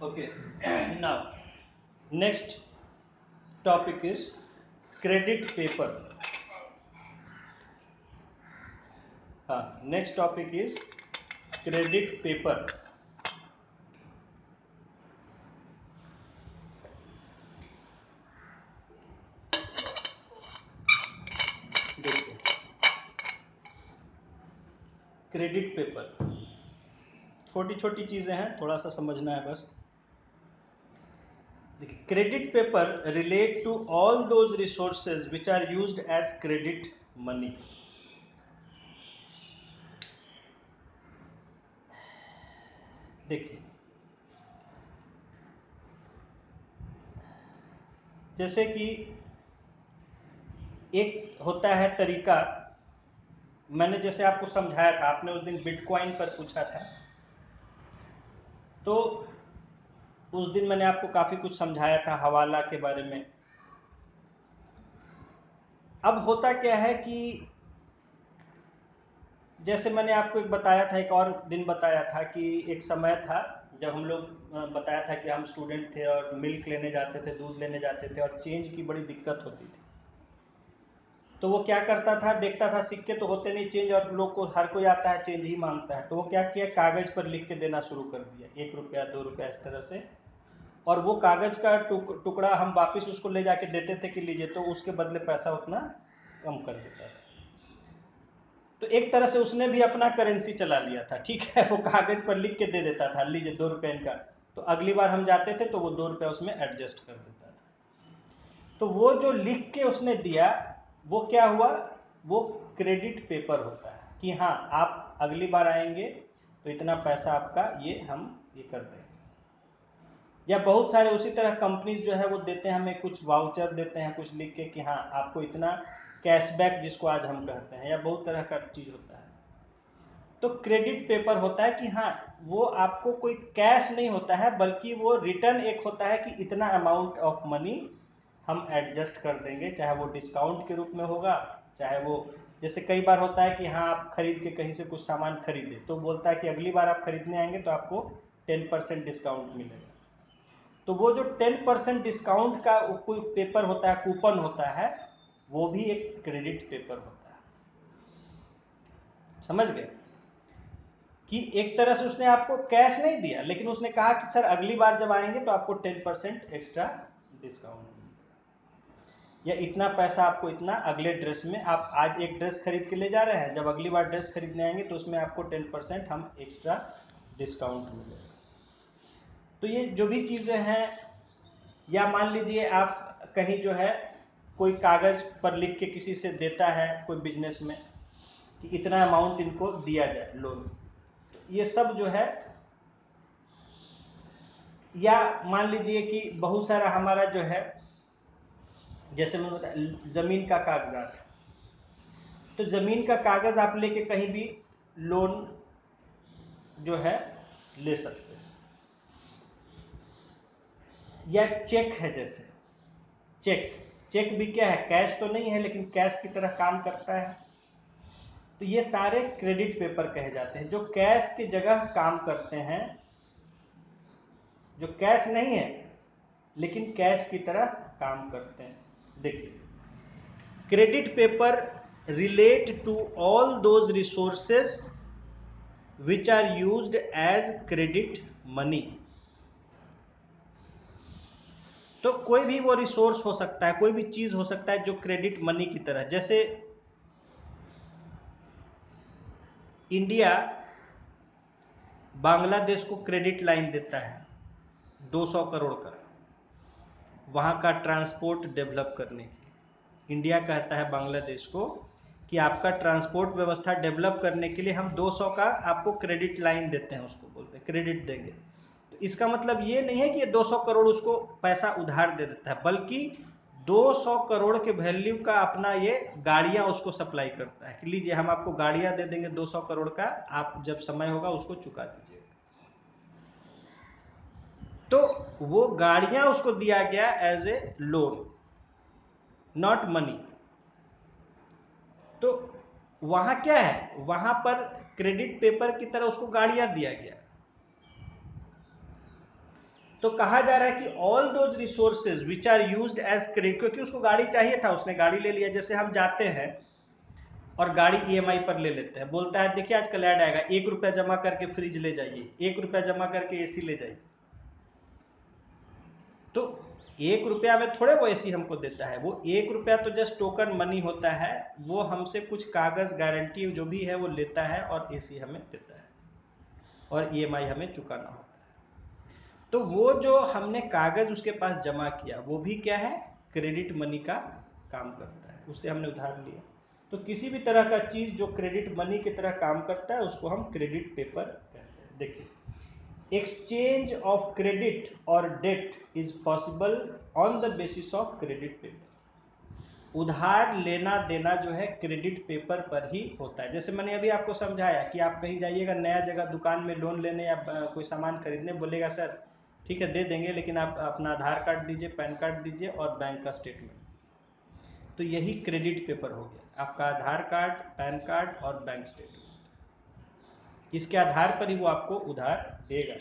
okay now next topic is credit paper हाँ next topic is credit paper देखिए क्रेडिट पेपर छोटी छोटी चीज़ें हैं थोड़ा सा समझना है बस देखिए credit paper relate to all those resources which are use as credit money देखिए। जैसे कि एक होता है तरीका, मैंने जैसे आपको समझाया था, आपने उस दिन बिटकॉइन पर पूछा था। तो उस दिन मैंने आपको काफ़ी कुछ समझाया था हवाला के बारे में। अब होता क्या है कि जैसे मैंने आपको एक बताया था, एक और दिन बताया था कि एक समय था जब हम लोग बताया था कि हम स्टूडेंट थे और मिल्क लेने जाते थे, दूध लेने जाते थे और चेंज की बड़ी दिक्कत होती थी। तो वो क्या करता था, देखता था, सिक्के तो होते नहीं चेंज और लोग को, हर कोई आता है, चेंज ही माँगता है। तो वो क्या किया, कागज़ पर लिख के देना शुरू कर दिया, एक रुपया, दो रुपया, इस तरह से। और वो कागज़ का टुक, टुकड़ा हम वापस उसको ले जाके देते थे कि लीजिए तो उसके बदले पैसा उतना कम कर देता था। तो एक तरह से उसने भी अपना करेंसी चला लिया था ठीक है? वो कागज़ पर लिख के दे देता था लीजिए दो रुपये इनका। तो अगली बार हम जाते थे तो वो दो रुपये उसमें एडजस्ट कर देता था। तो वो जो लिख के उसने दिया वो क्या हुआ? वो क्रेडिट पेपर होता है कि हाँ आप अगली बार आएँगे तो इतना पैसा आपका ये हम ये कर देंगे। या बहुत सारे उसी तरह कंपनीज़ जो है वो देते हैं, हमें कुछ वाउचर देते हैं, कुछ लिख के कि हाँ आपको इतना कैशबैक जिसको आज हम कहते हैं, या बहुत तरह का चीज़ होता है। तो क्रेडिट पेपर होता है कि हाँ वो आपको कोई कैश नहीं होता है, बल्कि वो रिटर्न एक होता है कि इतना अमाउंट ऑफ़ मनी हम एडजस्ट कर देंगे, चाहे वो डिस्काउंट के रूप में होगा, चाहे वो, जैसे कई बार होता है कि हाँ आप खरीद के कहीं से कुछ सामान खरीदें तो बोलता है कि अगली बार आप खरीदने आएँगे तो आपको टेन परसेंट डिस्काउंट मिलेगा। तो वो जो टेन परसेंट डिस्काउंट का कोई पेपर होता है कूपन होता है, वो भी एक क्रेडिट पेपर होता है। समझ गए? कि एक तरह से उसने आपको कैश नहीं दिया, लेकिन उसने कहा कि, सर, अगली बार जब आएँगे तो आपको टेन परसेंट एक्स्ट्रा डिस्काउंट या इतना पैसा आपको इतना अगले ड्रेस में, आप आज एक ड्रेस खरीद के ले जा रहे हैं, जब अगली बार ड्रेस खरीदने आएँगे तो उसमें आपको टेन परसेंट हम एक्स्ट्रा डिस्काउंट मिलेगा। तो ये जो भी चीज़ें हैं, या मान लीजिए आप कहीं जो है, कोई कागज़ पर लिख के किसी से देता है, कोई बिज़नेस में, कि इतना अमाउंट इनको दिया जाए लोन तो ये सब जो है, या मान लीजिए कि बहुत सारा हमारा जो है, जैसे मैं बता ज़मीन का कागजात। तो ज़मीन का कागज़ आप लेके कहीं भी लोन जो है, ले सकते या चेक है जैसे। चेक चेक भी क्या है? कैश तो नहीं है, लेकिन कैश की तरह काम करता है। तो ये सारे क्रेडिट पेपर कहे जाते हैं। जो कैश की जगह काम करते हैं, जो कैश नहीं है, लेकिन कैश की तरह काम करते हैं। देखिए credit paper relate to all those resources which are used as credit money तो कोई भी वो रिसोर्स हो सकता है, कोई भी चीज़ हो सकता है जो क्रेडिट मनी की तरह। जैसे इंडिया बांग्लादेश को क्रेडिट लाइन देता है 200 करोड़ का। वहाँ का ट्रांसपोर्ट डेवलप करने के इंडिया कहता है बांग्लादेश को कि आपका ट्रांसपोर्ट व्यवस्था डेवलप करने के लिए हम 200 का आपको क्रेडिट लाइन देते हैं, उसको बोलते हैं क्रेडिट देंगे। इसका मतलब ये नहीं है कि ये 200 करोड़ उसको पैसा उधार दे देता है, बल्कि 200 करोड़ के वैल्यू का अपना ये गाड़ियाँ उसको सप्लाई करता है। कि लीजिए हम आपको गाड़ियाँ दे देंगे 200 करोड़ का, आप जब समय होगा उसको चुका दीजिए। तो वो गाड़ियाँ उसको दिया गया as a loan not money तो वहाँ क्या है? वहाँ पर क्रेडिट पेपर की तरह उसको गाड़ियाँ दिया गया। तो कहा जा रहा है कि all those resources which are use as credit क्योंकि उसको गाड़ी चाहिए था, उसने गाड़ी ले लिया, जैसे हम जाते हैं और गाड़ी ईएमआई पर ले लेते हैं। बोलता है, देखिए, आजकल ऐड आएगा, एक रुपया जमा करके फ्रिज ले जाइए, एक रुपया जमा करके एसी ले जाइए। तो एक रुपया में थोड़े वो एसी हमको देता है। वो एक रुपया तो जस्ट टोकन मनी होता है, वो हमसे कुछ कागज़ गारंटी जो भी है, वो लेता है और एसी हमें देता है। और ईएमआई हमें चुकाना होता है। तो वो जो हमने कागज़ उसके पास जमा किया, वो भी क्या है? क्रेडिट मनी का काम करता है। उससे हमने उधार लिया। तो किसी भी तरह का चीज़ जो क्रेडिट मनी की तरह काम करता है, उसको हम क्रेडिट पेपर कहते हैं। देखिए, एक्सचेंज ऑफ़ क्रेडिट और debt is possible on the basis of credit paper. उधार लेना देना जो है क्रेडिट पेपर पर ही होता है। जैसे मैंने अभी आपको समझाया कि आप कहीं जाइएगा, नया जगह दुकान में लोन लेने या कोई सामान खरीदने, बोलेगा, सर ठीक है, दे देंगे, लेकिन आप अपना आधार कार्ड दीजिए, पैन कार्ड दीजिए और बैंक का स्टेटमेंट। तो यही क्रेडिट पेपर हो गया, आपका आधार कार्ड, पैन कार्ड और बैंक स्टेटमेंट। इसके आधार पर ही वो आपको उधार देगा।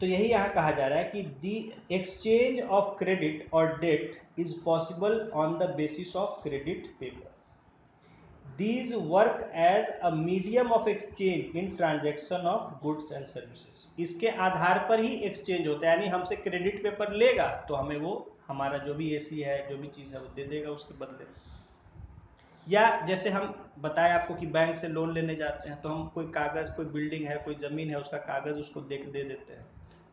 तो यही यहाँ कहा जा रहा है कि दी एक्सचेंज ऑफ़ क्रेडिट और debt is possible on the basis of credit paper these work as a medium of exchange in transaction of goods and services इसके आधार पर ही एक्सचेंज होता है, यानी हमसे क्रेडिट पेपर लेगा तो हमें वो हमारा जो भी एसी है, जो भी चीज़ है, वो दे देगा उसके बदले। या जैसे हम बताए आपको कि बैंक से लोन लेने जाते हैं तो हम कोई कागज़, कोई बिल्डिंग है, कोई ज़मीन है, उसका कागज़ उसको दे दे देते हैं।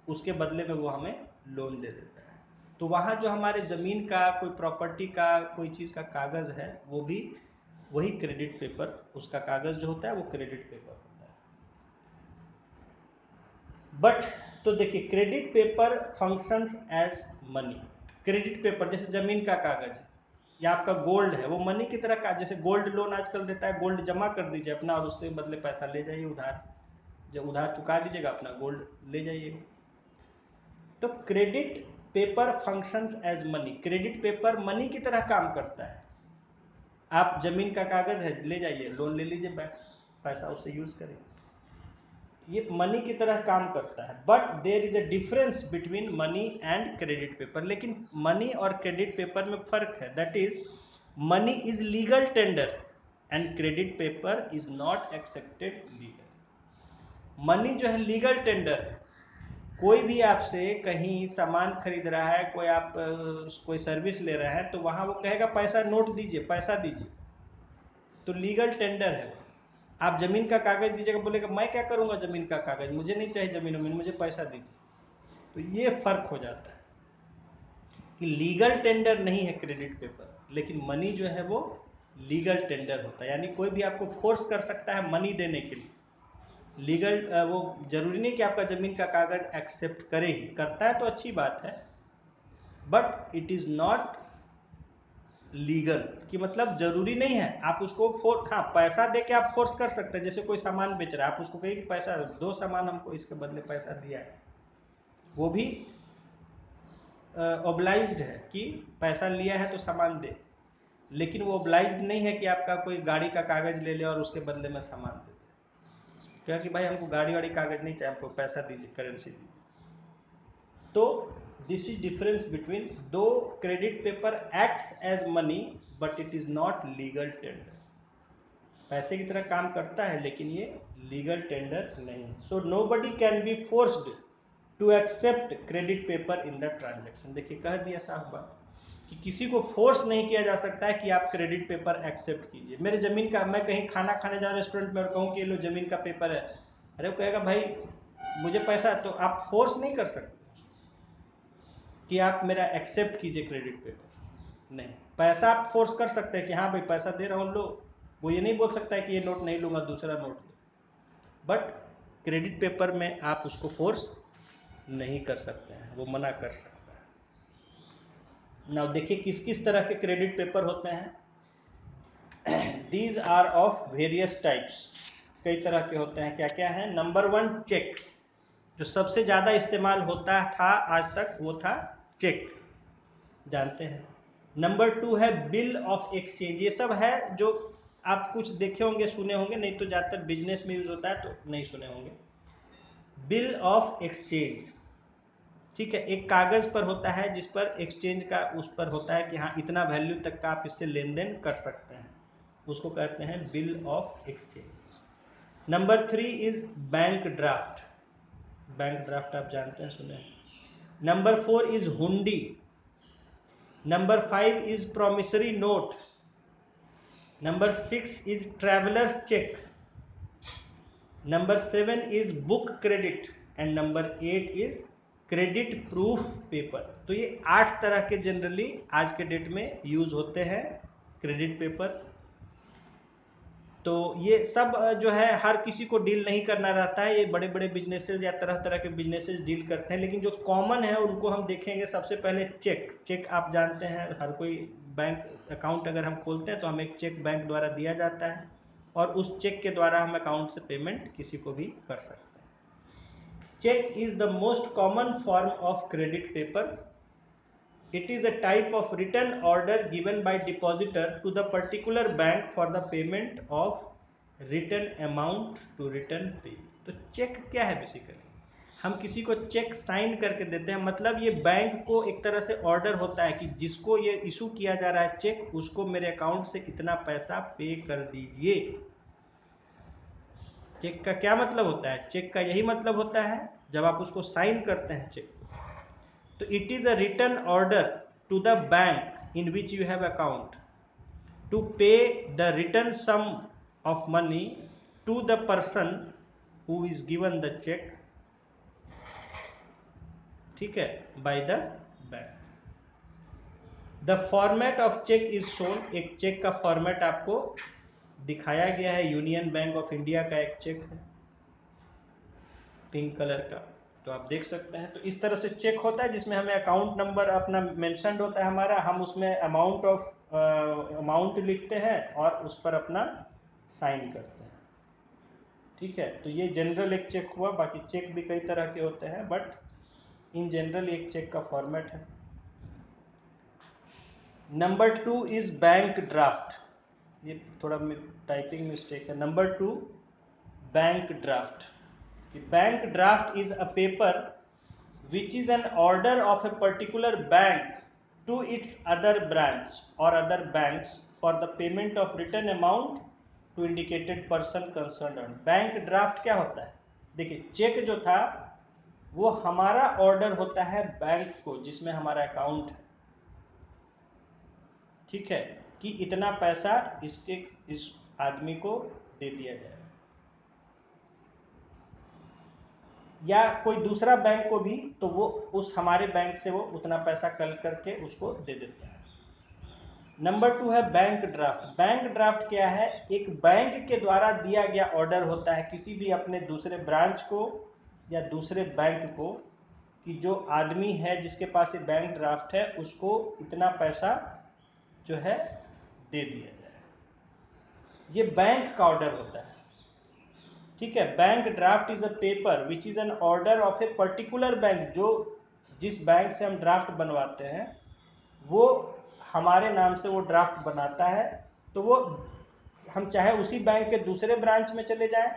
उसके बदले में वो हमें लोन दे देता है। तो वहाँ जो हमारे ज़मीन का, कोई प्रॉपर्टी का, कोई चीज़ का कागज़ है, वो भी वही क्रेडिट पेपर, उसका कागज़ जो होता है वो क्रेडिट पेपर होता है। बट तो देखिए, credit paper functions as money credit paper, जैसे ज़मीन का कागज़ है, या आपका गोल्ड है, वो मनी की तरह का, जैसे गोल्ड लोन आजकल देता है गोल्ड जमा कर दीजिए अपना, और उससे बदले पैसा ले जाइए उधार। जब उधार चुका दीजिएगा, अपना गोल्ड ले जाइए। तो credit paper functions as money credit paper money की तरह काम करता है। आप ज़मीन का कागज़ है, ले जाइए लोन ले लीजिए बैंक से पैसा उससे यूज़ करिए ये मनी की तरह काम करता है but there is a difference between money and credit paper लेकिन मनी और क्रेडिट पेपर में फ़र्क है that is money is legal tender and credit paper is not accepted legal money जो है लीगल टेंडर है कोई भी आपसे कहीं सामान खरीद रहा है, कोई आप कोई सर्विस ले रहा है तो वहाँ वो कहेगा, पैसा नोट दीजिए, पैसा दीजिए। तो लीगल टेंडर है आप ज़मीन का कागज़ दीजिएगा, बोलेगा, मैं क्या करूँगा ज़मीन का कागज़? मुझे नहीं चाहिए ज़मीन वमीन, मुझे पैसा दीजिए। तो ये फ़र्क हो जाता है कि लीगल टेंडर नहीं है क्रेडिट पेपर लेकिन मनी जो है वो लीगल टेंडर होता है। यानी कोई भी आपको फोर्स कर सकता है मनी देने के लिए। लीगल वो ज़रूरी नहीं कि आपका ज़मीन का कागज़ एक्सेप्ट करे ही। करता है तो अच्छी बात है but it is not legal कि मतलब ज़रूरी नहीं है। आप उसको फोर्स हाँ पैसा दे के आप फोर्स कर सकते हैं। जैसे कोई सामान बेच रहा है, आप उसको कहिए कि पैसा, दो सामान हमको इसके बदले पैसा दिया है। वो भी ओबलाइज्ड है कि पैसा लिया है तो सामान दे। लेकिन वो ओबलाइज्ड नहीं है कि आपका कोई गाड़ी का कागज़ ले ले और उसके बदले में सामान दे। क्या कि भाई हमको गाड़ी वाड़ी कागज़ नहीं चाहिए, हमको पैसा दीजिए करेंसी दीजिए। तो this is difference between two credit paper acts as money but it is not legal tender पैसे की तरह काम करता है, लेकिन ये लीगल टेंडर नहीं है। So nobody can be forced to accept credit paper in the transaction देखिए, कह दिया साफ़ बात। कि किसी को फोर्स नहीं किया जा सकता है कि आप क्रेडिट पेपर एक्सेप्ट कीजिए। मेरे ज़मीन का, मैं कहीं खाना खाने जाऊँ रेस्टोरेंट में और कहूँ कि ये लो ज़मीन का पेपर है। अरे वो कहेगा, भाई, मुझे पैसा तो आप फोर्स नहीं कर सकते कि आप मेरा एक्सेप्ट कीजिए क्रेडिट पेपर नहीं। पैसा आप फोर्स कर सकते हैं कि हाँ भाई, पैसा दे रहा हूँ, लो। वो ये नहीं बोल सकता है कि ये नोट नहीं लूँगा, दूसरा नोट लो। बट क्रेडिट पेपर में आप उसको फोर्स नहीं कर सकते हैं, वो मना कर सकते नाउ देखिए किस किस तरह के क्रेडिट पेपर होते हैं। These are of various types कई तरह के होते हैं। क्या क्या है? नंबर वन चेक जो सबसे ज़्यादा इस्तेमाल होता था, आज तक वो था चेक जानते हैं। नंबर टू है बिल ऑफ़ एक्सचेंज ये सब है जो आप कुछ देखे होंगे, सुने होंगे, नहीं तो ज़्यादातर बिज़नेस में यूज़ होता है तो नहीं सुने होंगे। बिल ऑफ़ एक्सचेंज ठीक है, एक कागज़ पर होता है जिस पर एक्सचेंज का उस पर होता है कि हाँ इतना वैल्यू तक का आप इससे लेन देन कर सकते हैं। उसको कहते हैं bill of exchange number three is bank draft bank draft आप जानते हैं, सुने number four is hundi. Number five is promissory note number six is travellers cheque number seven is book credit and number eight is credit proof paper. तो ये आठ तरह के generally आज के डेट में यूज़ होते हैं क्रेडिट पेपर। तो ये सब जो है, हर किसी को डील नहीं करना रहता है। ये बड़े बड़े बिजनेसेस या तरह तरह के बिजनेसेस डील करते हैं। लेकिन जो कॉमन है, उनको हम देखेंगे, सबसे पहले चेक चेक आप जानते हैं, हर कोई बैंक अकाउंट अगर हम खोलते हैं तो हमें एक चेक बैंक द्वारा दिया जाता है। और उस चेक के द्वारा हम अकाउंट से पेमेंट किसी को भी कर सकते हैं। Cheque is the most common form of credit paper It is a type of written order given by depositor to the particular bank for the payment of return amount to return pay तो cheque क्या है basically हम किसी को cheque sign करके देते हैं मतलब ये बैंक को एक तरह से ऑर्डर होता है कि जिसको ये इशू किया जा रहा है चेक उसको मेरे अकाउंट से इतना पैसा पे कर दीजिए। चेक का क्या मतलब होता है? चेक का यही मतलब होता है जब आप उसको साइन करते हैं चेक तो it is a return order to the bank in which you have account to pay the return sum of money to the person who is given the cheque ठीक है by the bank the format of cheque is shown एक cheque का format आपको दिखाया गया है. Union bank of India का एक चेक है। पिंक कलर का। तो आप देख सकते हैं। तो इस तरह से चेक होता है, जिसमें हमें अकाउंट नंबर अपना मेंशन होता है हमारा। हम उसमें अमाउंट ऑफ़ अमाउंट लिखते हैं और उस पर अपना साइन करते हैं। ठीक है? तो ये जनरल एक चेक हुआ, बाकी चेक भी कई तरह के होते हैं बट इन जनरल एक चेक का फॉर्मेट है। Number two is bank draft ये थोड़ा टाइपिंग मिस्टेक है। नंबर टू बैंक ड्राफ्ट कि bank draft is a paper which is an order of a particular bank to its other branch or other bank for the payment of return amount to indicated person concern bank draft क्या होता है? देखिए check जो था, वो हमारा order होता है बैंक को, जिसमें हमारा अकाउंट है। ठीक है? कि इतना पैसा इसके, इस आदमी को दे दिया जाए। या कोई दूसरा बैंक को भी तो वो उस हमारे बैंक से वो उतना पैसा कल करके उसको दे देता है। नंबर टू है बैंक ड्राफ्ट बैंक ड्राफ्ट क्या है? एक बैंक के द्वारा दिया गया ऑर्डर होता है किसी भी अपने दूसरे ब्रांच को या दूसरे बैंक को कि जो आदमी है जिसके पास ये बैंक ड्राफ्ट है, उसको इतना पैसा जो है दे दिया जाए। ये बैंक का ऑर्डर होता है। ठीक है bank draft is a paper which is an order of a particular bank जो जिस बैंक से हम ड्राफ्ट बनवाते हैं, वो हमारे नाम से वो ड्राफ्ट बनाता है तो वो हम चाहे उसी बैंक के दूसरे ब्रांच में चले जाएँ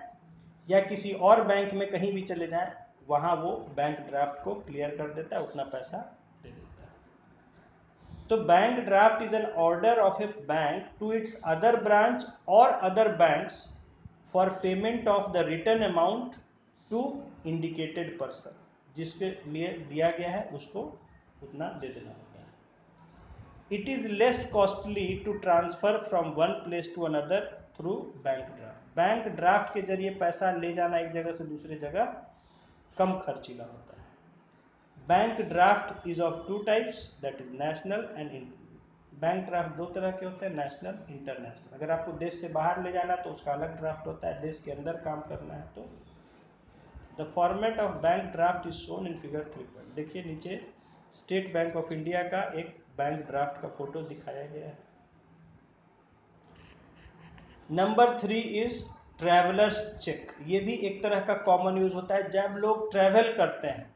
या किसी और बैंक में कहीं भी चले जाएँ, वहाँ वो बैंक ड्राफ्ट को क्लियर कर देता है, उतना पैसा दे देता है। तो bank draft is an order of a bank to its other branch or other banks for payment of the return amount to indicated person जिसके लिए दिया गया है, उसको उतना दे देना होता है। It is less costly to transfer from one place to another through bank draft bank draft के ज़रिए पैसा ले जाना एक जगह से दूसरे जगह कम खर्चीला होता है। Bank draft is of two types that is national and bank draft दो तरह के होते हैं नेशनल इंटरनेशनल अगर आपको देश से बाहर ले जाना तो उसका अलग ड्राफ्ट होता है। देश के अंदर काम करना है तो the format of bank draft is shown in figure three point देखिए नीचे स्टेट बैंक ऑफ़ इंडिया का एक बैंक ड्राफ्ट का फ़ोटो दिखाया गया है। Number three is travellers cheque ये भी एक तरह का कॉमन यूज़ होता है। जब लोग ट्रेवल करते हैं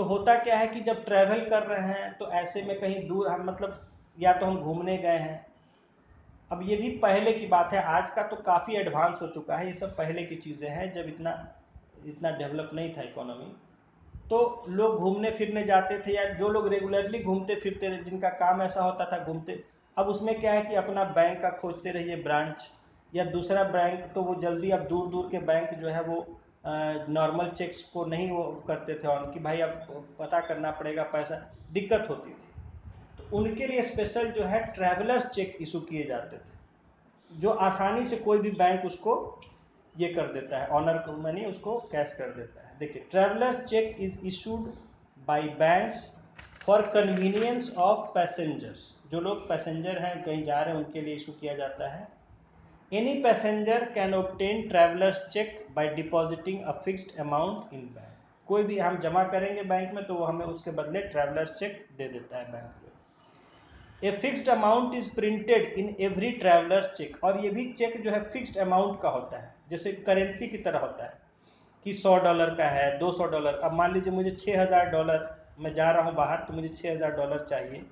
तो होता क्या है कि जब ट्रैवल कर रहे हैं तो ऐसे में कहीं दूर हम मतलब या तो हम घूमने गए हैं। अब ये भी पहले की बात है, आज का तो काफ़ी एडवांस हो चुका है, ये सब पहले की चीज़ें हैं, जब इतना इतना डेवलप नहीं था इकोनॉमी तो लोग घूमने फिरने जाते थे या जो लोग रेगुलरली घूमते फिरते रहे, जिनका काम ऐसा होता था घूमते, अब उसमें क्या है कि अपना बैंक का खोजते रहिए ब्रांच या दूसरा बैंक तो वो जल्दी अब दूर दूर के बैंक जो है वो नॉर्मल चेक्स को नहीं वो करते थे और कि भाई अब पता करना पड़ेगा, पैसा, दिक्कत होती थी। तो उनके लिए स्पेशल जो है ट्रैवलर्स चेक इशू किए जाते थे, जो आसानी से कोई भी बैंक उसको ये कर देता है ऑनर को मनी उसको कैश कर देता है। देखिए travellers cheque is issued by banks for convenience of passengers जो लोग पैसेंजर हैं, कहीं जा रहे हैं, उनके लिए इशू किया जाता है। Any passenger can obtain travellers cheque by depositing a fixed amount in bank कोई भी हम जमा करेंगे बैंक में तो वो हमें उसके बदले ट्रेवलर्स चेक दे देता है बैंक में। A fixed amount is printed in every travellers cheque और ये भी चेक जो है फिक्स्ड अमाउंट का होता है, जैसे करेंसी की तरह होता है, कि सौ डॉलर का है, दो सौ डॉलर अब मान लीजिए मुझे छः हज़ार डॉलर मैं जा रहा हूँ बाहर तो मुझे छः हज़ार डॉलर चाहिए।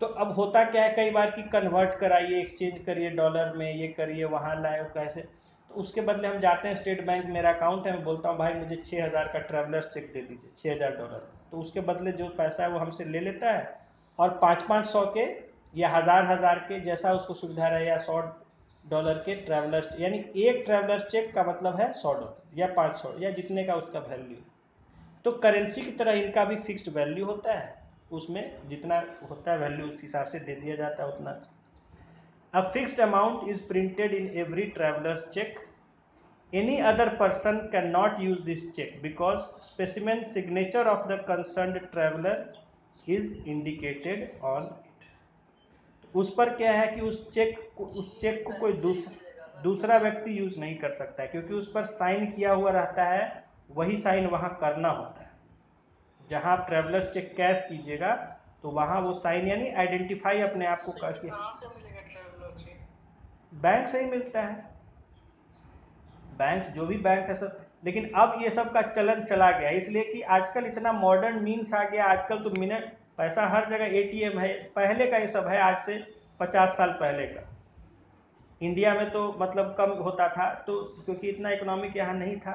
तो अब होता क्या है, कई बार कि कन्वर्ट कराइए एक्सचेंज करिए डॉलर में, ये करिए, वहाँ लाए, कैसे? तो उसके बदले हम जाते हैं स्टेट बैंक, मेरा अकाउंट है, मैं बोलता हूँ, भाई, मुझे छः हज़ार का ट्रैवलर्स चेक दे दीजिए छः हज़ार डॉलर तो उसके बदले जो पैसा है वो हमसे ले लेता है और पाँच पाँच सौ के या हज़ार हज़ार के जैसा उसको सुविधा रहे या सौ डॉलर के ट्रैवलर्स यानी एक ट्रैवलर चेक का मतलब है सौ डॉलर या पाँच सौ या जितने का उसका वैल्यू तो करेंसी की तरह इनका भी फिक्स्ड वैल्यू होता है, उसमें जितना होता है वैल्यू उस हिसाब से दे दिया जाता है उतना। Fixed amount is printed in every travellers cheque any other person can not use this cheque because specimen signature of the concern traveller is indicated on it उस पर क्या है कि उस चेक उस चेक को कोई दूसरा दूसरा व्यक्ति यूज़ नहीं कर सकता है, क्योंकि उस पर साइन किया हुआ रहता है, वही साइन वहाँ करना होता है। जहाँ आप ट्रेवलर्स चेक कैश कीजिएगा तो वहाँ वो साइन यानी आइडेंटिफाई अपने आप को करके बैंक से ही मिलता है। बैंक जो भी बैंक है सब, लेकिन अब ये सब का चलन चला गया इसलिए कि आजकल इतना मॉडर्न मीन्स आ गया आजकल तो मिनट, पैसा हर जगह एटीएम है, पहले का ये सब है, आज से पचास साल पहले का। इंडिया में तो मतलब कम होता था तो क्योंकि इतना इकोनॉमिक यहाँ नहीं था,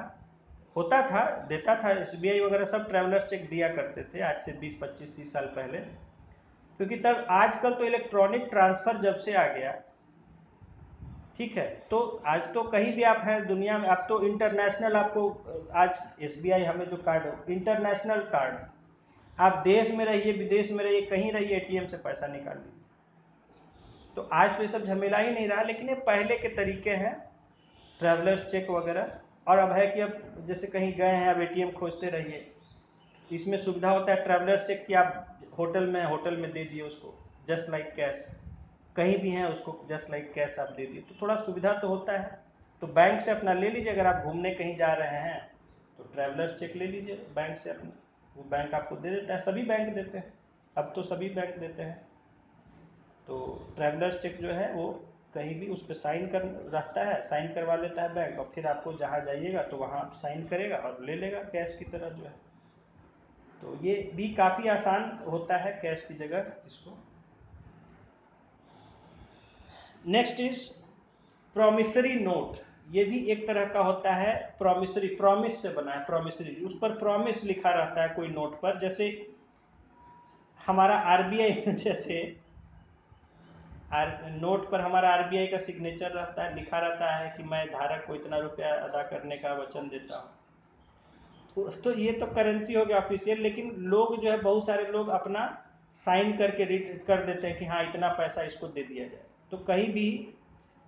होता था, देता था एसबीआई वगैरह सब ट्रैवलर्स चेक दिया करते थे, आज से 20 25 30 साल पहले। क्योंकि तब आजकल तो इलेक्ट्रॉनिक ट्रांसफ़र जब से आ गया ठीक है? तो आज तो कहीं भी आप हैं दुनिया में आप तो इंटरनेशनल आपको, आज एसबीआई हमें जो कार्ड इंटरनेशनल कार्ड आप देश में रहिए, विदेश में रहिए, कहीं रहिए एटीएम से पैसा निकाल लीजिए। तो आज तो ये सब झमेला ही नहीं रहा, लेकिन ये पहले के तरीके हैं ट्रैवलर्स चेक वगैरह। और अब है कि अब जैसे कहीं गए हैं, अब एटीएम खोजते रहिए। इसमें सुविधा होता है ट्रैवलर चेक कि आप होटल में होटल में दे दिए उसको जस्ट लाइक कैश कहीं भी हैं, उसको जस्ट लाइक कैश आप दे दिए। तो थोड़ा सुविधा तो होता है। तो बैंक से अपना ले लीजिए, अगर आप घूमने कहीं जा रहे हैं तो ट्रैवलर्स चेक ले लीजिए बैंक से अपना। वो बैंक आपको दे देता है, सभी बैंक देते हैं। अब तो सभी बैंक देते हैं। तो ट्रैवलर्स चेक जो है, वो कहीं भी उस पर साइन कर, रहता है साइन करवा लेता है बैंक और फिर आपको जहाँ जाइएगा तो वहाँ आप साइन करेगा और ले लेगा कैश की तरह जो है। तो ये भी काफ़ी आसान होता है कैश की जगह इसको नेक्स्ट इज़ प्रोमिसरी नोट ये भी एक तरह का होता है प्रोमिसरी प्रॉमिस से बना है प्रोमिसरी उस पर प्रॉमिस लिखा रहता है कोई नोट पर जैसे हमारा आरबीआई जैसे आर नोट पर हमारा आरबीआई का सिग्नेचर रहता है लिखा रहता है कि मैं धारक को इतना रुपया अदा करने का वचन देता हूँ। तो, तो ये तो करेंसी हो गया ऑफिशियल लेकिन लोग जो है बहुत सारे लोग अपना साइन करके रिट कर देते हैं कि हाँ इतना पैसा इसको दे दिया जाए। तो कहीं भी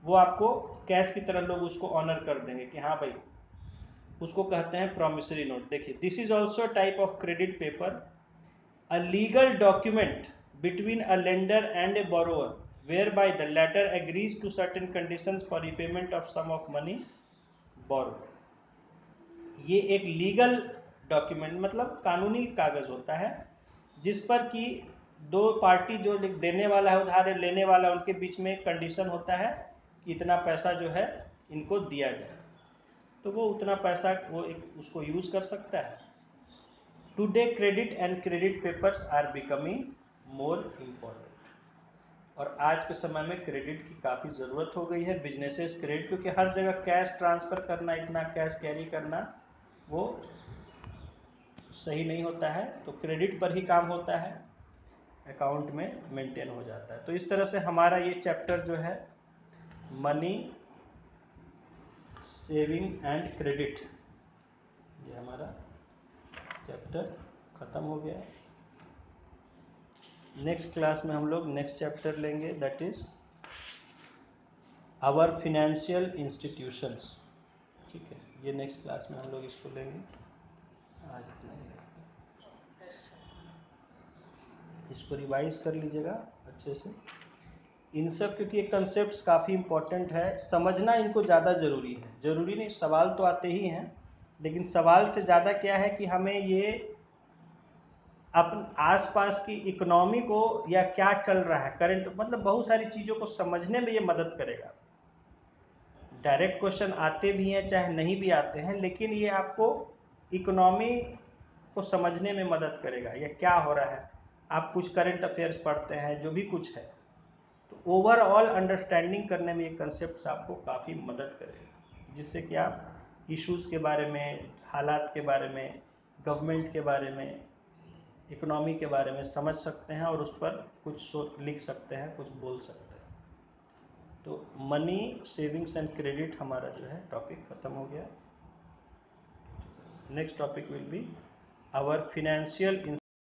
वो आपको कैश की तरह लोग उसको ऑनर कर देंगे कि हाँ भाई, उसको कहते हैं प्रोमिसरी नोट देखिए this is also type of credit paper a legal document between a lender and a borrower whereby the latter agrees to certain conditions for repayment of sum of money borrowed. ये एक legal document मतलब कानूनी कागज़ होता है, जिस पर कि दो पार्टी जो देने वाला है, उधार लेने वाला उनके बीच में कंडीशन होता है कि इतना पैसा जो है इनको दिया जाए। तो वो उतना पैसा वो एक उसको यूज़ कर सकता है। Today credit and credit papers are becoming more important और आज के समय में क्रेडिट की काफ़ी ज़रूरत हो गई है बिजनेसेस क्रेडिट क्योंकि हर जगह कैश ट्रांसफ़र करना, इतना कैश कैरी करना, वो सही नहीं होता है। तो क्रेडिट पर ही काम होता है। अकाउंट में मेंटेन हो जाता है। तो इस तरह से हमारा ये चैप्टर जो है, मनी, सेविंग एंड क्रेडिट, ये हमारा चैप्टर ख़त्म हो गया नेक्स्ट क्लास में हम लोग नेक्स्ट चैप्टर लेंगे that is our financial institutions ठीक है, ये नेक्स्ट क्लास में हम लोग इसको लेंगे। आज इतना ही इसको रिवाइज कर लीजिएगा अच्छे से। इन सब क्योंकि ये कंसेप्ट काफ़ी इम्पोर्टेंट है, समझना इनको ज़्यादा ज़रूरी है। ज़रूरी नहीं, सवाल तो आते ही हैं, लेकिन सवाल से ज़्यादा क्या है कि हमें ये अपन आसपास की इकोनॉमी को या क्या चल रहा है करंट मतलब बहुत सारी चीज़ों को समझने में ये मदद करेगा। डायरेक्ट क्वेश्चन आते भी हैं, चाहे नहीं भी आते हैं, लेकिन ये आपको इकोनॉमी को समझने में मदद करेगा, या क्या हो रहा है। आप कुछ करंट अफेयर्स पढ़ते हैं, जो भी कुछ है तो ओवरऑल अंडरस्टैंडिंग करने में ये कंसेप्ट आपको काफ़ी मदद करेगा। जिससे कि आप इश्यूज़ के बारे में, हालात के बारे में गवर्नमेंट के बारे में इकोनॉमी के बारे में समझ सकते हैं और उस पर कुछ लिख सकते हैं, कुछ बोल सकते हैं। तो मनी सेविंग्स एंड क्रेडिट हमारा जो है टॉपिक ख़त्म हो गया। Next topic will be our financial